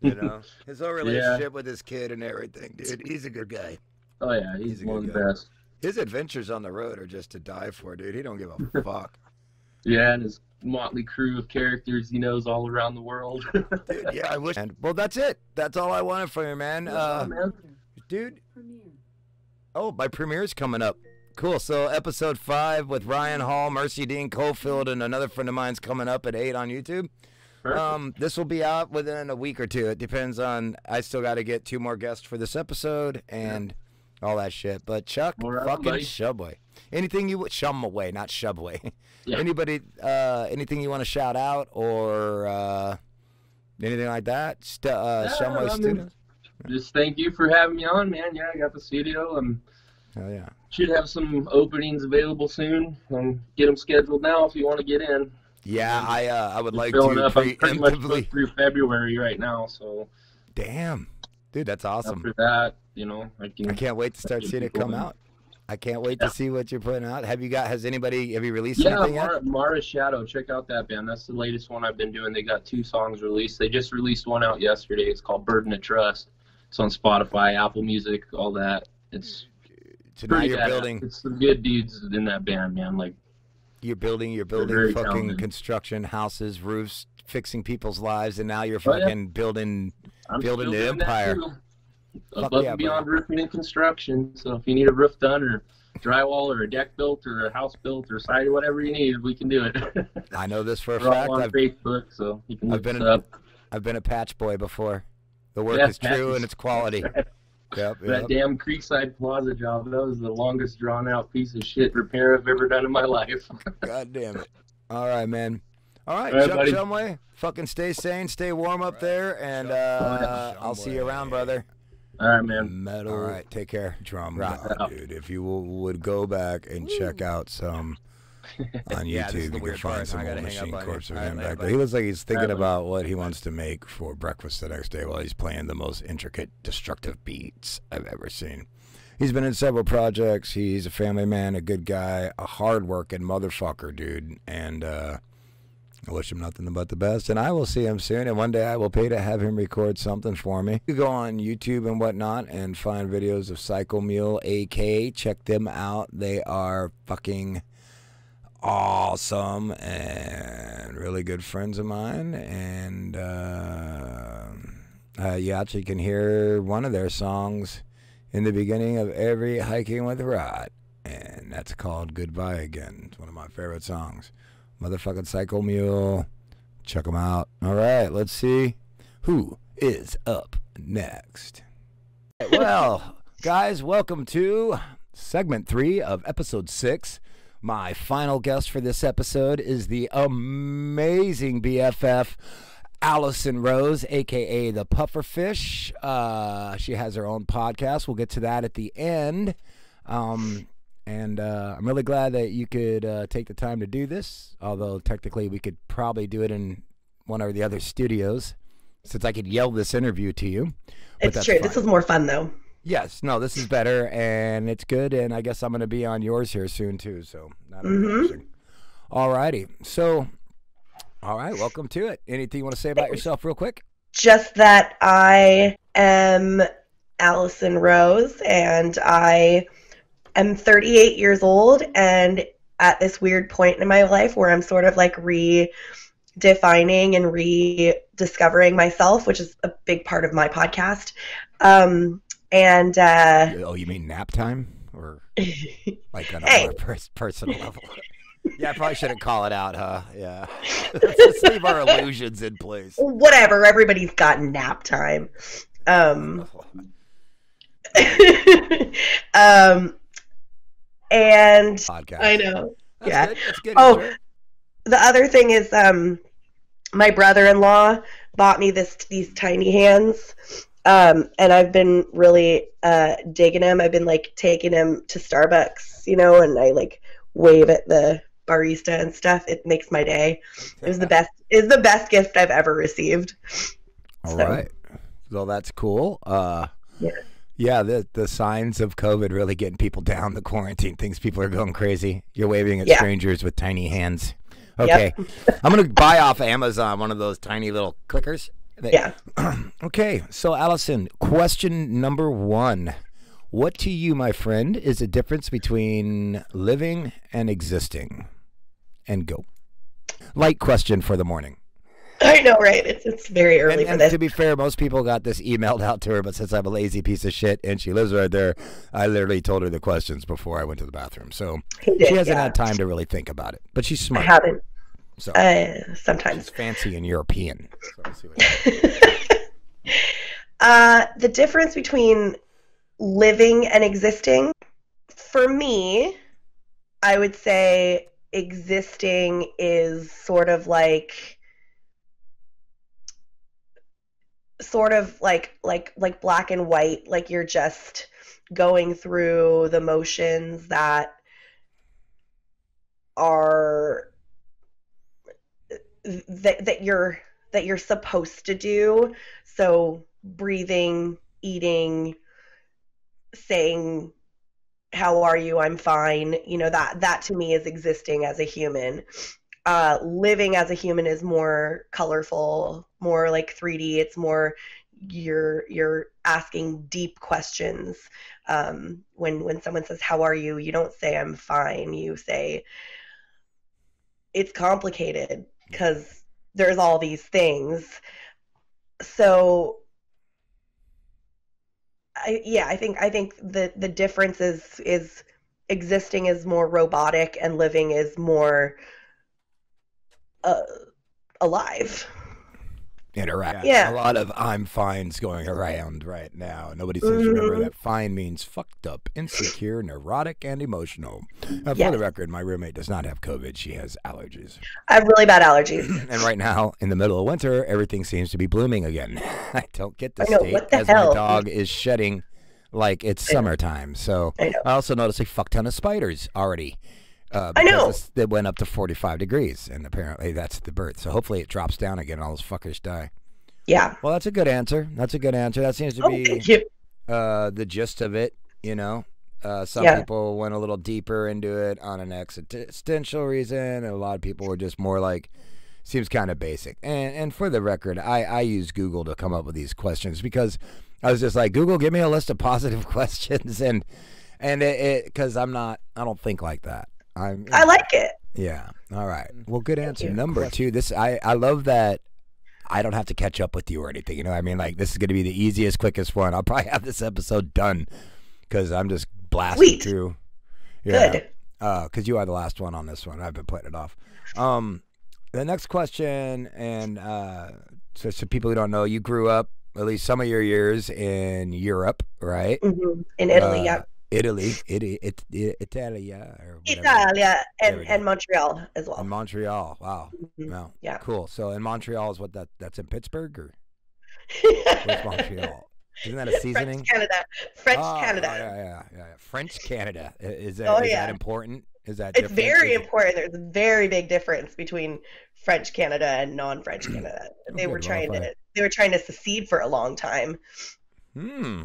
You know, his whole relationship with his kid and everything, dude. He's a good guy. Oh yeah, he's, He's a one of good the guy. best. His adventures on the road are just to die for, dude. He don't give a fuck. Yeah, and his motley crew of characters he knows all around the world. Dude, yeah, I wish. And, well, that's it. That's all I wanted from you, man. Uh, man. dude. Oh, my premiere's coming up. Cool. So episode five with Ryan Hall, Mercy Dean Cofield, and another friend of mine's coming up at eight on YouTube. Perfect. Um, this will be out within a week or two. It depends on. I still got to get two more guests for this episode and all that shit. But Chuck, All right, fucking buddy. Shubway. Anything you shum away, not Shubway. Yeah. Anybody, uh, anything you want to shout out or uh, anything like that? St- uh, Yeah, Shumway I mean- Studios. Just thank you for having me on, man. Yeah, I got the studio. and Oh yeah. should have some openings available soon. Um, get them scheduled now if you want to get in. Yeah, I uh, I would like to up. I'm pretty much through February right now, so Damn, dude, that's awesome. after that, you know, I can. I can't wait to start seeing it come in. out. I can't wait Yeah. to see what you're putting out. Have you got? Has anybody? Have you released Yeah, anything yet? Mara, Mara Shadow. Check out that band. That's the latest one I've been doing. They got two songs released. They just released one out yesterday. It's called Burden of Trust. It's on Spotify, Apple Music, all that. It's pretty you're badass. building. It's some good dudes in that band, man. Like, You're building. You're building fucking talented. construction houses, roofs, fixing people's lives, and now you're Oh, yeah. fucking building. I'm Building the empire. too. Fuck Above yeah, and beyond roofing and construction. So if you need a roof done or drywall or a deck built or a house built or siding, whatever you need, we can do it. I know this for a We're fact. all on I've Facebook, so you can I've been us in- up. I've been a patch boy before. The work Yeah, is true patches. and it's quality. Yep. That damn Creekside Plaza job, that was the longest drawn out piece of shit repair I've ever done in my life. God damn it. All right, man. All right, All right, Chuck buddy. Shumway. Fucking stay sane, stay warm up there, and uh, I'll see you around, brother. All right, man. Metal. All right, take care. Drum Rock God, out. dude. If you w- would go back and check out some on Yeah, YouTube, the you can find part. some I old machine on you. corpse of All right, him back there. He looks like he's thinking All right, about what he wants to make for breakfast the next day while he's playing the most intricate, destructive beats I've ever seen. He's been in several projects. He's a family man, a good guy, a hard-working motherfucker, dude. And uh, I wish him nothing but the best. And I will see him soon. And one day I will pay to have him record something for me. You go on YouTube and whatnot and find videos of Psycho Mule AK. Check them out. They are fucking awesome and really good friends of mine. And uh, uh, you actually can hear one of their songs in the beginning of every Highking with Rott. And that's called Goodbye Again. It's one of my favorite songs. Motherfucking Psycho Mule. Check them out. All right, let's see who is up next. Well, guys, welcome to segment three of episode six My final guest for this episode is the amazing BFF. Alison Rose, aka the Pufferfish. Uh, she has her own podcast. We'll get to that at the end. Um, and uh, I'm really glad that you could uh, take the time to do this. Although technically, we could probably do it in one or the other studios, since I could yell this interview to you. But It's that's true. fine. This is more fun though. Yes, no, this is better and it's good. And I guess I'm going to be on yours here soon too. So be Mhm. All righty. So, all right, welcome to it. Anything you want to say about yourself, real quick? Just that I am Alison Rose and I am 38 years old and at this weird point in my life where I'm sort of like redefining and rediscovering myself, which is a big part of my podcast. Um, and uh, Oh, you mean nap time or like on a Hey. more pers- personal level? Yeah, I probably shouldn't call it out, huh? Yeah. Let's leave our illusions in place. whatever, everybody's got nap time. Um, um, and Podcast. I know. That's yeah. Good. Good. Oh, the other thing is, um, my brother-in-law bought me this these tiny hands, um, and I've been really uh, digging them. I've been like taking them to Starbucks, you know, and I like wave at the barista and stuff. It makes my day. It was the best. Is the best gift I've ever received. All So- right. Well, that's cool. Uh, Yeah. Yeah, the the signs of COVID really getting people down. The quarantine things, people are going crazy. You're waving at Yeah. strangers with tiny hands. Okay, I'm gonna buy off Amazon one of those tiny little clickers. They- Yeah. Okay, so Alison, question number one: What to you, my friend, is the difference between living and existing? And go. Light question for the morning. I know, right? It's it's very early And, for and this. to be fair, most people got this emailed out to her, but since I'm a lazy piece of shit and she lives right there, I literally told her the questions before I went to the bathroom. So did, she hasn't yeah. had time to really think about it. But she's smart. I haven't. So Uh, sometimes. she's fancy and European. So let's see what uh, the difference between living and existing, for me, I would say existing is sort of like sort of like like like black and white like you're just going through the motions that are that that you're that you're supposed to do. So breathing eating saying how are you? I'm fine. You know that that to me is existing as a human uh living as a human is more colorful more like 3d it's more you're you're asking deep questions um when when someone says how are you? You don't say i'm fine. You say it's complicated because there's all these things. So I, yeah, I think I think the the difference is is existing is more robotic and living is more uh, alive. interact. Yeah. A lot of I'm fines going around right now. Nobody seems to remember Mhm. that fine means fucked up, insecure, neurotic, and emotional. Uh, for the record, my roommate does not have COVID. She has allergies. I have really bad allergies. and right now, in the middle of winter, everything seems to be blooming again. I don't get the I know, state what the as hell? my dog is shedding like it's summertime. So I. I also noticed a fuck ton of spiders already. Uh, I know. It went up to 45 degrees, and apparently that's the birth. So hopefully it drops down again and all those fuckers die. Yeah. Well, that's a good answer. That's a good answer. That seems to Oh, be uh, the gist of it, you know. Uh, some Yeah. people went a little deeper into it on an existential reason, and a lot of people were just more like, seems kind of basic. And and for the record, I I use Google to come up with these questions because I was just like, Google, give me a list of positive questions, and and it because I'm not, I don't think like that. I'm. I like it. Yeah. All right. Well, good answer. Number two. This I I love that. I don't have to catch up with you or anything. You know, what I mean, like this is going to be the easiest, quickest one. I'll probably have this episode done because I'm just blasting Sweet. through. Yeah. Good. Because you are the last one on this one. I've been putting it off. Um, the next question, and uh, so, so people who don't know, you grew up at least some of your years in Europe, right? hmm In Italy, Uh, yeah. Italy, Italy, it, it, Italia, or whatever. Italia and, and Montreal as well. In Montreal. Wow. Mhm. Wow. Yeah. Cool. So in Montreal is what that that's in Pittsburgh or where's Montreal? Isn't that a seasoning? Canada. French Oh, Canada. oh, yeah, yeah, yeah, yeah. French Canada. Is that, Oh, is yeah. that important? Is that It's very Is it- important. There's a very big difference between French Canada and non-French Canada. They were trying to they were trying to secede for a long time. Hmm.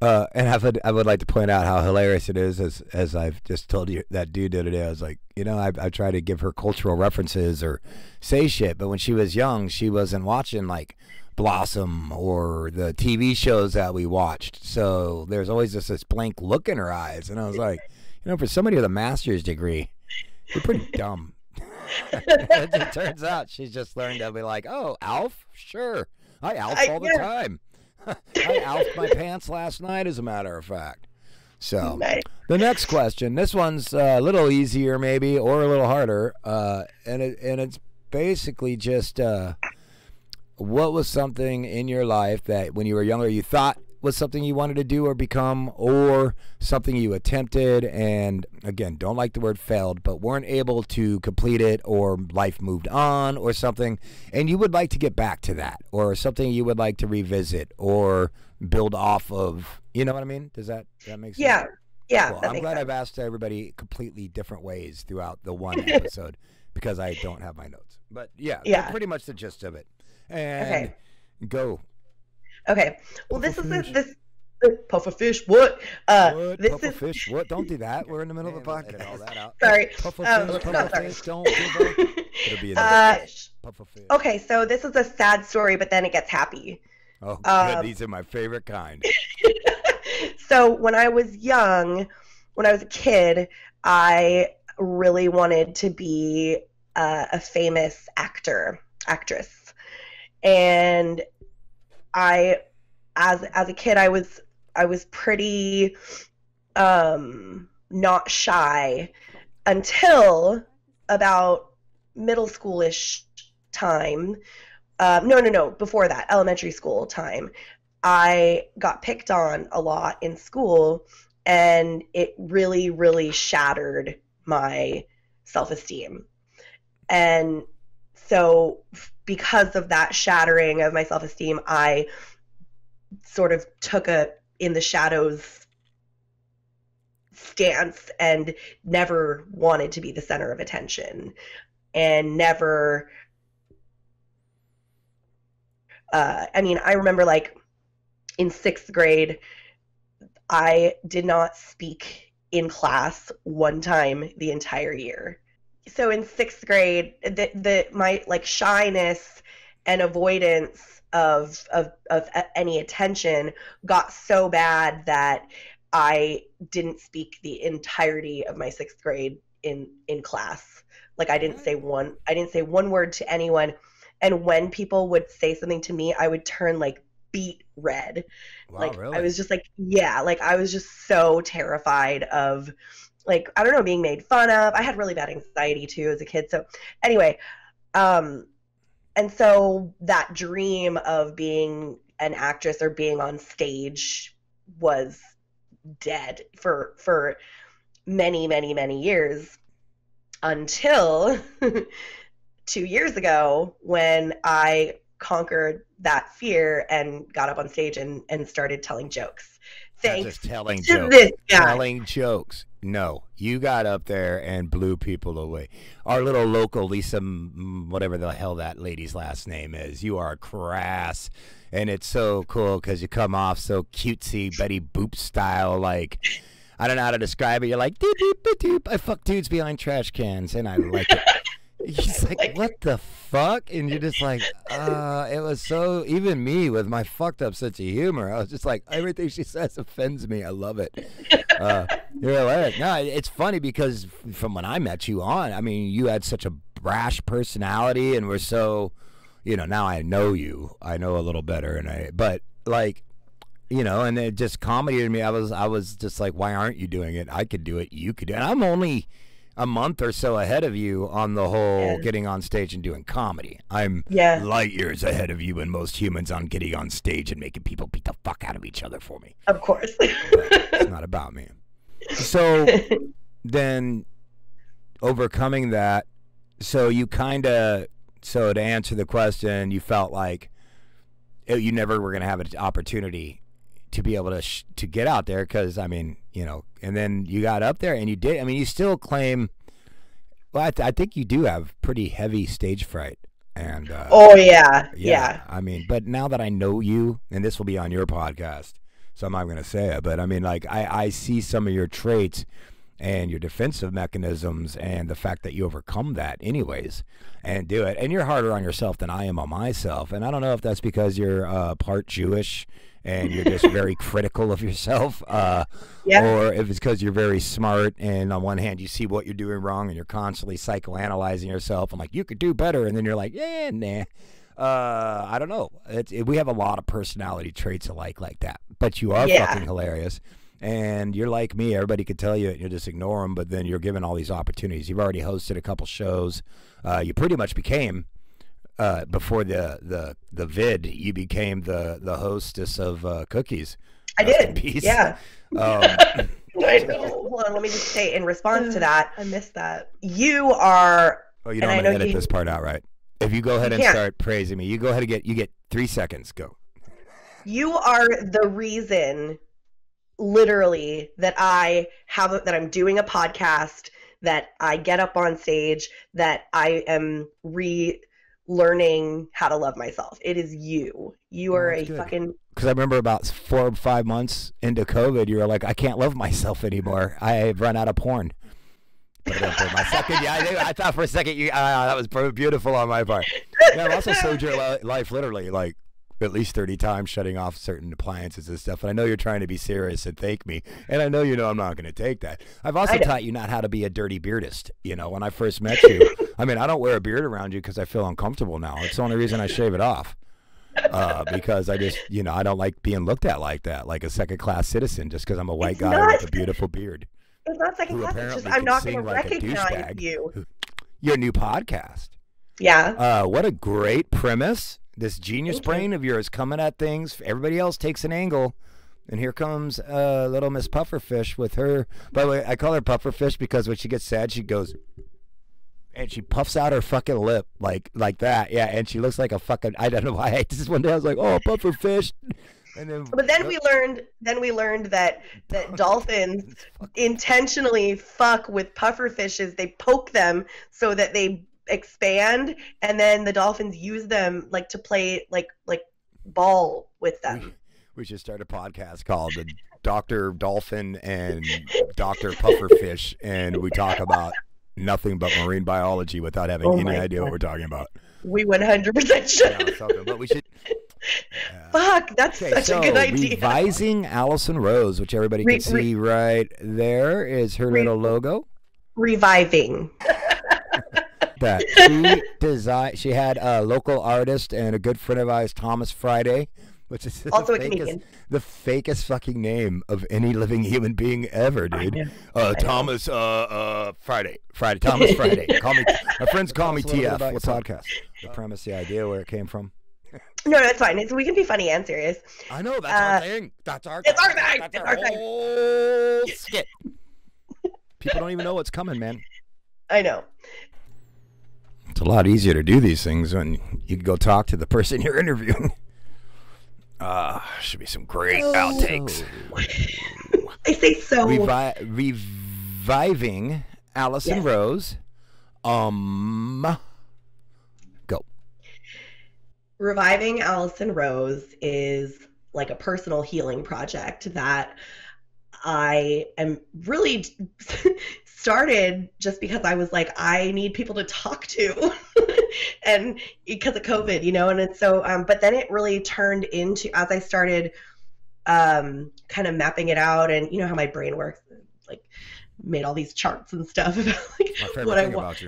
Uh, and I would I would like to point out how hilarious it is, as as I've just told you that dude the other day. I was like, you know, I I try to give her cultural references or say shit, but when she was young, she wasn't watching like Blossom or the TV shows that we watched. So there's always just this blank look in her eyes, and I was like, you know, for somebody with a master's degree, you're pretty dumb. it turns out she's just learned to be like, oh, Alf, sure, I Alf I- all the yeah. time. I Alfed my pants last night, as a matter of fact. So Nice. the next question, this one's uh, a little easier, maybe, or a little harder, uh, and it and it's basically just uh, what was something in your life that when you were younger you thought was something you wanted to do or become, or something you attempted and again don't like the word failed, but weren't able to complete it, or life moved on, or something, and you would like to get back to that, or something you would like to revisit or build off of. You know what I mean? Does that that make sense? Yeah. Yeah. Well, I'm glad sense. I've asked everybody completely different ways throughout the one episode because I don't have my notes. But yeah, Yeah. pretty much the gist of it. And go. Okay. Well, this is a a, fish. this puff of fish. What? Uh, what? this Puff a is fish? What? Don't do that. We're in the middle of a Man, all podcast. that out. sorry. Puff a Um, fish, no, puff a sorry. fish, don't give up. It'll be Uh, fish. Puff a fish. okay, so this is a sad story, but then it gets happy. Oh, good. um, These are my favorite kind. so when I was young, when I was a kid, I really wanted to be uh, a famous actor, actress, and I, as as a kid, I was I was pretty um, not shy until about middle schoolish time. Um, no, no, no. Before that, elementary school time. I got picked on a lot in school, and it really, really shattered my self esteem. And so, because of that shattering of my self esteem, I sort of took a in the shadows stance and never wanted to be the center of attention and never uh, I mean, I remember like in sixth grade, I did not speak in class one time the entire year. So in sixth grade, the, the my like shyness and avoidance of of of any attention got so bad that I didn't speak the entirety of my sixth grade in in class. Like I didn't mm-hmm. say one I didn't say one word to anyone. And when people would say something to me, I would turn like beet red. Wow, like really? I was just like, yeah, like I was just so terrified of like I don't know being made fun of. I had really bad anxiety too as a kid. So anyway, um and so that dream of being an actress or being on stage was dead for for many many many years until 2 years ago when I conquered that fear and got up on stage and and started telling jokes. Thanks just telling to jokes. this guy. telling jokes. No, you got up there and blew people away. Our little local Lisa, whatever the hell that lady's last name is, you are crass, and it's so cool because you come off so cutesy Betty Boop style, like I don't know how to describe it. You're like doop doop doop doop. I fuck dudes behind trash cans, and I like it. He's like, Like- what the fuck? And you're just like, uh, it was so, even me with my fucked up sense of humor, I was just like, everything she says offends me. I love it. Uh, you're hilarious. No, it's funny because from when I met you on, I mean, you had such a brash personality and we're so, you know, now I know you. I know a little better. And I, but like, you know, and it just comedy to me. I was, I was just like, why aren't you doing it? I could do it. You could do it. And I'm only, a month or so ahead of you on the whole Yeah. getting on stage and doing comedy. I'm Yeah. light years ahead of you and most humans on getting on stage and making people beat the fuck out of each other for me. Of course. It's not about me. So then overcoming that, so you kind of, so to answer the question, you felt like oh, you never were going to have an opportunity to be able to sh- to get out there because I mean, you know, and then you got up there and you did. I mean, you still claim. Well, I, th- I think you do have pretty heavy stage fright, and uh, oh yeah. Yeah. I mean, but now that I know you, and this will be on your podcast, so I'm not going to say it, but I mean, like, I, I see some of your traits and your defensive mechanisms and the fact that you overcome that, anyways, and do it. And you're harder on yourself than I am on myself. And I don't know if that's because you're uh, part Jewish and you're just very critical of yourself. Uh, Yeah. or if it's because you're very smart and on one hand you see what you're doing wrong and you're constantly psychoanalyzing yourself and like you could do better and then you're like yeah nah uh i don't know it's, it, we have a lot of personality traits alike like that but you are Yeah. fucking hilarious and you're like me everybody could tell you and you just ignore them but then you're given all these opportunities you've already hosted a couple shows uh, you pretty much became uh, before the, the the vid you became the the hostess of uh, cookies I did. peace. Yeah. um, I know. Hold on, let me just say in response to that, I missed that. You are Oh, you don't I I'm gonna edit you- this part out, right? If you go ahead and can't. start praising me, you go ahead and get you get three seconds. Go. you are the reason literally that I have that I'm doing a podcast that I get up on stage that I am relearning how to love myself. It is you. You Oh, are a good. fucking Because I remember about four or five months into COVID, you were like, I can't love myself anymore. I've run out of porn. Put it up there. My second, yeah, I, I thought for a second you uh, that was beautiful on my part. Yeah, I've also saved your li- life literally like at least 30 times shutting off certain appliances and stuff. And I know you're trying to be serious and thank me. And I know you know I'm not going to take that. I've also taught you not how to be a dirty beardist. You know, when I first met you, I mean, I don't wear a beard around you because I feel uncomfortable now. It's the only reason I shave it off. Uh, because I just, you know, I don't like being looked at like that, like a second class citizen, just because I'm a white It's guy not- with a beautiful beard. it's not second class. It's just I'm not going to like a recognize you. Your new podcast. Yeah. Uh, what a great premise. This genius Thank you. brain of yours coming at things. Everybody else takes an angle. And here comes uh, little Miss Pufferfish with her. By the way, I call her Pufferfish because when she gets sad, she goes and she puffs out her fucking lip like like that. Yeah, and she looks like a fucking. I don't know why. I just one day I was like, oh, Pufferfish. And then, But then we learned then we learned that that dolphins intentionally fuck with pufferfishes. They poke them so that they expand and then the dolphins use them like to play like like ball with them. we should start a podcast called the Doctor Dolphin and Doctor Pufferfish, and we talk about nothing but marine biology without having Oh any idea what we're talking about. We 100% should. something, but we should. Uh, Fuck, that's okay, such so a good idea. revising Alison Rose, which everybody can re- see right there, is her Re- little logo. Reviving. That she designed. She had a local artist and a good friend of ours, Thomas Friday, which is the Also a fakest, the fakest fucking name of any living human being ever, I dude. Uh, Thomas, uh, uh, Friday, Friday, Thomas Friday. call me. My friends call me Tell us a little bit TF. about What podcast? The premise, the idea, where it came from. No, no, it's fine. It's, we can be funny and serious. I know that's Uh, our thing. That's our. it's our thing. That's It's our our thing. whole skit. People don't even know what's coming, man. I know. It's a lot easier to do these things when you can go talk to the person you're interviewing. Uh, should be some great outtakes. I say so. Revi- reviving Alison Yes. Rose. Um, go. Reviving Alison Rose is like a personal healing project that I am really started just because I was like, I need people to talk to. and because of COVID, you know, and it's so, um, but then it really turned into, as I started um, kind of mapping it out and you know how my brain works, like made all these charts and stuff about like what I want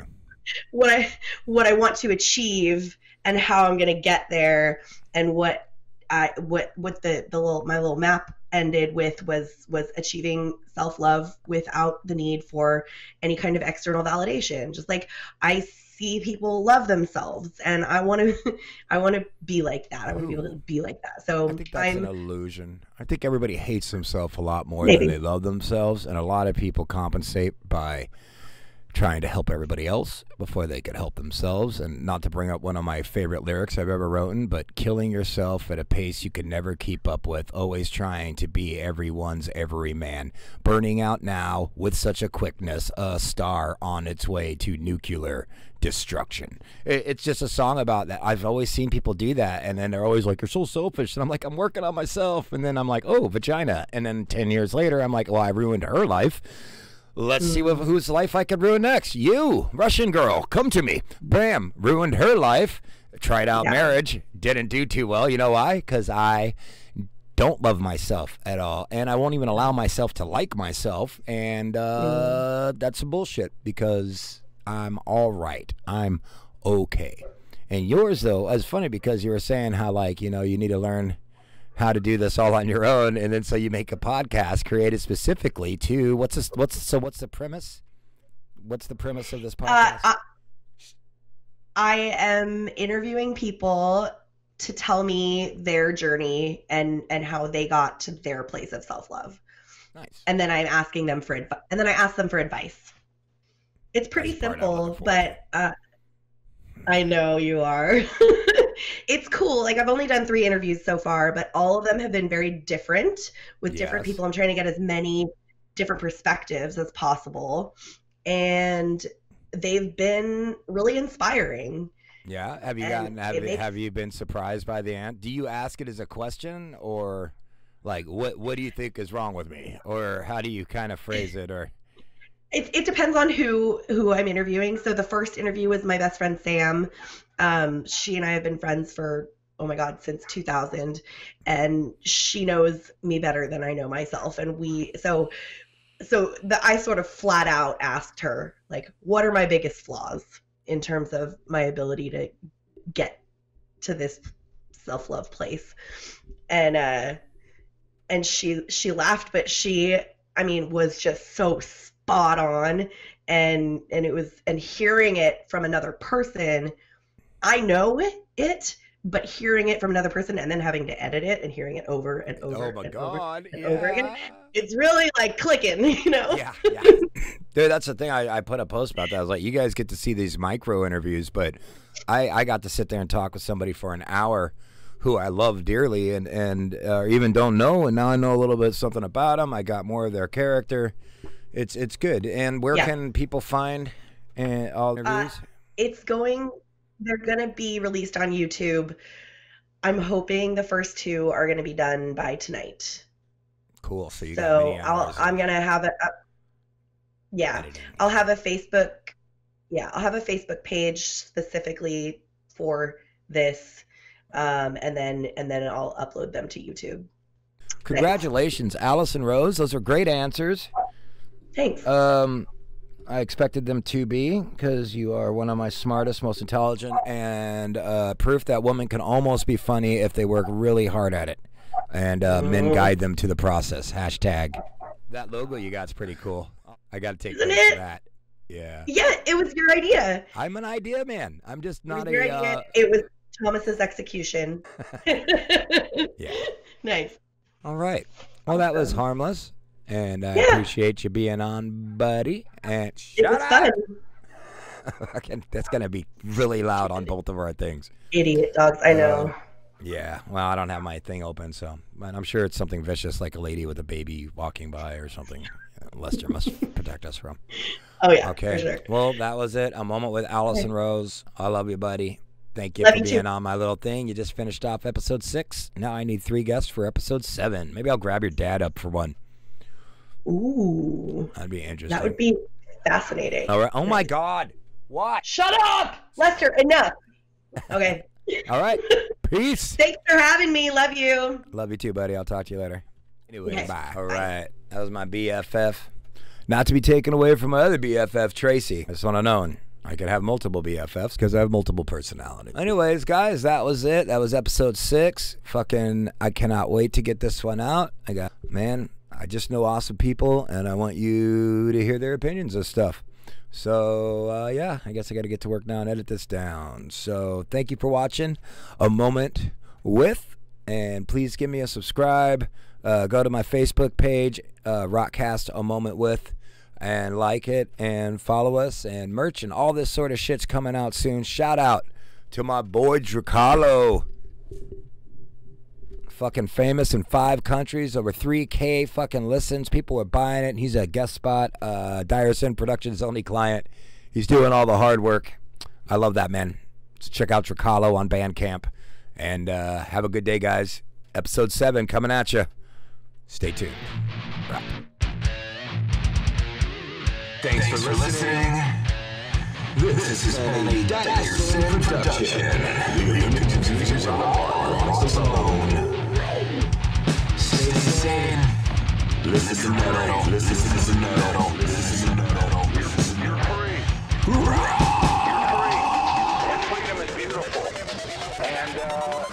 what I what I want to achieve and how I'm gonna get there and what I what what the the little my little map ended with was was achieving self-love without the need for any kind of external validation just like i see people love themselves and i want to i want to be like that i want to be able to be like that so I think that's i'm an illusion. I think everybody hates themselves a lot more Maybe. than they love themselves, and a lot of people compensate by trying to help everybody else before they could help themselves. And not to bring up one of my favorite lyrics I've ever written, but killing yourself at a pace you can never keep up with, always trying to be everyone's every man, burning out now with such a quickness, a star on its way to nuclear destruction. It's just a song about that. I've always seen people do that, and then they're always like, "You're so selfish," and I'm like, "I'm working on myself," and then I'm like, "Oh, vagina," and then ten years later, I'm like, "Well, I ruined her life." Let's see what, whose life I could ruin next. You, Russian girl, come to me. Bam, ruined her life. Tried out Yeah. marriage, didn't do too well. You know why? Because I don't love myself at all, and I won't even allow myself to like myself, and uh, that's some bullshit because I'm all right. I'm okay. And yours though is funny because you were saying how like you know you need to learn how to do this all on your own, and then so you make a podcast created specifically to what's this, what's so what's the premise? What's the premise of this uh, podcast? I, I am interviewing people to tell me their journey and and how they got to their place of self-love nice. and then i'm asking them for advice and then i ask them for advice it's pretty That's the part I'm looking simple but uh, i know you are it's cool. Like i've only done three interviews so far but all of them have been very different with different people. I'm trying to get as many different perspectives as possible. And they've been really inspiring. Yeah. Have you And gotten have, you- makes- have you been surprised by the ant? Do you ask it as a question or like what what do you think is wrong with me? Or how do you kind of phrase it or it, it depends on who who i'm interviewing. So the first interview was my best friend sam. Um, she and i have been friends for oh my god since 2000 and she knows me better than i know myself. And we so so the i sort of flat out asked her like what are my biggest flaws in terms of my ability to get to this self-love place? And uh and she she laughed but she i mean was just so spot on and and it was and hearing it from another person i know it but hearing it from another person and then having to edit it and hearing it over and over Oh my and over god. and over again. it's really like clicking you know yeah, yeah. Dude, that's the thing. I, I put a post about that. I was like, you guys get to see these micro interviews, but I, I got to sit there and talk with somebody for an hour who I love dearly and, and uh, even don't know. And now I know a little bit something about them. I got more of their character. It's it's good. And where Yeah. can people find uh, all the interviews? it's going they're going to be released on youtube i'm hoping the first two are going to be done by tonight cool. So you so I'll. I'm going to have it up yeah editing. I'll have a Facebook yeah, I'll have a Facebook page specifically for this. Um, and then and then I'll upload them to YouTube. Congratulations, Alison Rose. Those are great answers. Thanks. Um, I expected them to be because you are one of my smartest, most intelligent, and uh, proof that women can almost be funny if they work really hard at it. And uh, men Mhm. guide them to the process. Hashtag. That logo you got's pretty cool. I got to take Isn't it? that. Yeah, yeah, it was your idea. I'm an idea man. I'm just It not your a. Uh, It was Thomas's execution. yeah. Nice. All right. Well, that was harmless, and I Yeah. appreciate you being on, buddy. And shut up. Okay, That's gonna be really loud on both of our things. Idiot dogs, I know. Yeah. Well, I don't have my thing open, so but I'm sure it's something vicious, like a lady with a baby walking by or something. uh, Lester must protect us from. oh yeah, Okay. sure. Well, that was it. A moment with Alison Rose. I love you, buddy. Thank you Love for you too. being on my little thing. You just finished off episode six. Now I need three guests for episode seven. Maybe I'll grab your dad up for one. Ooh, That'd be interesting. that would be fascinating. All right. Oh my God. What? Shut up, Lester. Enough. Okay. All right. Peace. Thanks for having me. Love you. Love you too, buddy. I'll talk to you later. Anyway, Okay. bye. Bye. All right. That was my BFF. Not to be taken away from my other BFF, Tracy. I just want to know. I could have multiple BFFs because I have multiple personalities. Anyways, guys, that was it. That was episode six. Fucking, I cannot wait to get this one out. I got, man, I just know awesome people and I want you to hear their opinions of stuff. So, uh, yeah, I guess I got to get to work now and edit this down. So, thank you for watching A Moment with, and please give me a subscribe. Uh, go to my Facebook page, uh, Rottcast A Moment with and like it and follow us and merch and all this sort of shit's coming out soon. Shout out to my boy Dracalo. Fucking famous in five countries, over 3K fucking listens. People are buying it. He's a guest spot. Uh, Dyerson Productions only client. He's doing all the hard work. I love that man. So check out Dracalo on Bandcamp. And uh, have a good day, guys. Episode 7 coming at you. Stay tuned. Right. Thanks, for listening. This has been a Dyerson production. Listen to metal. Listen to metal. Listen to metal. You're free. You're free. And freedom is beautiful. And, uh,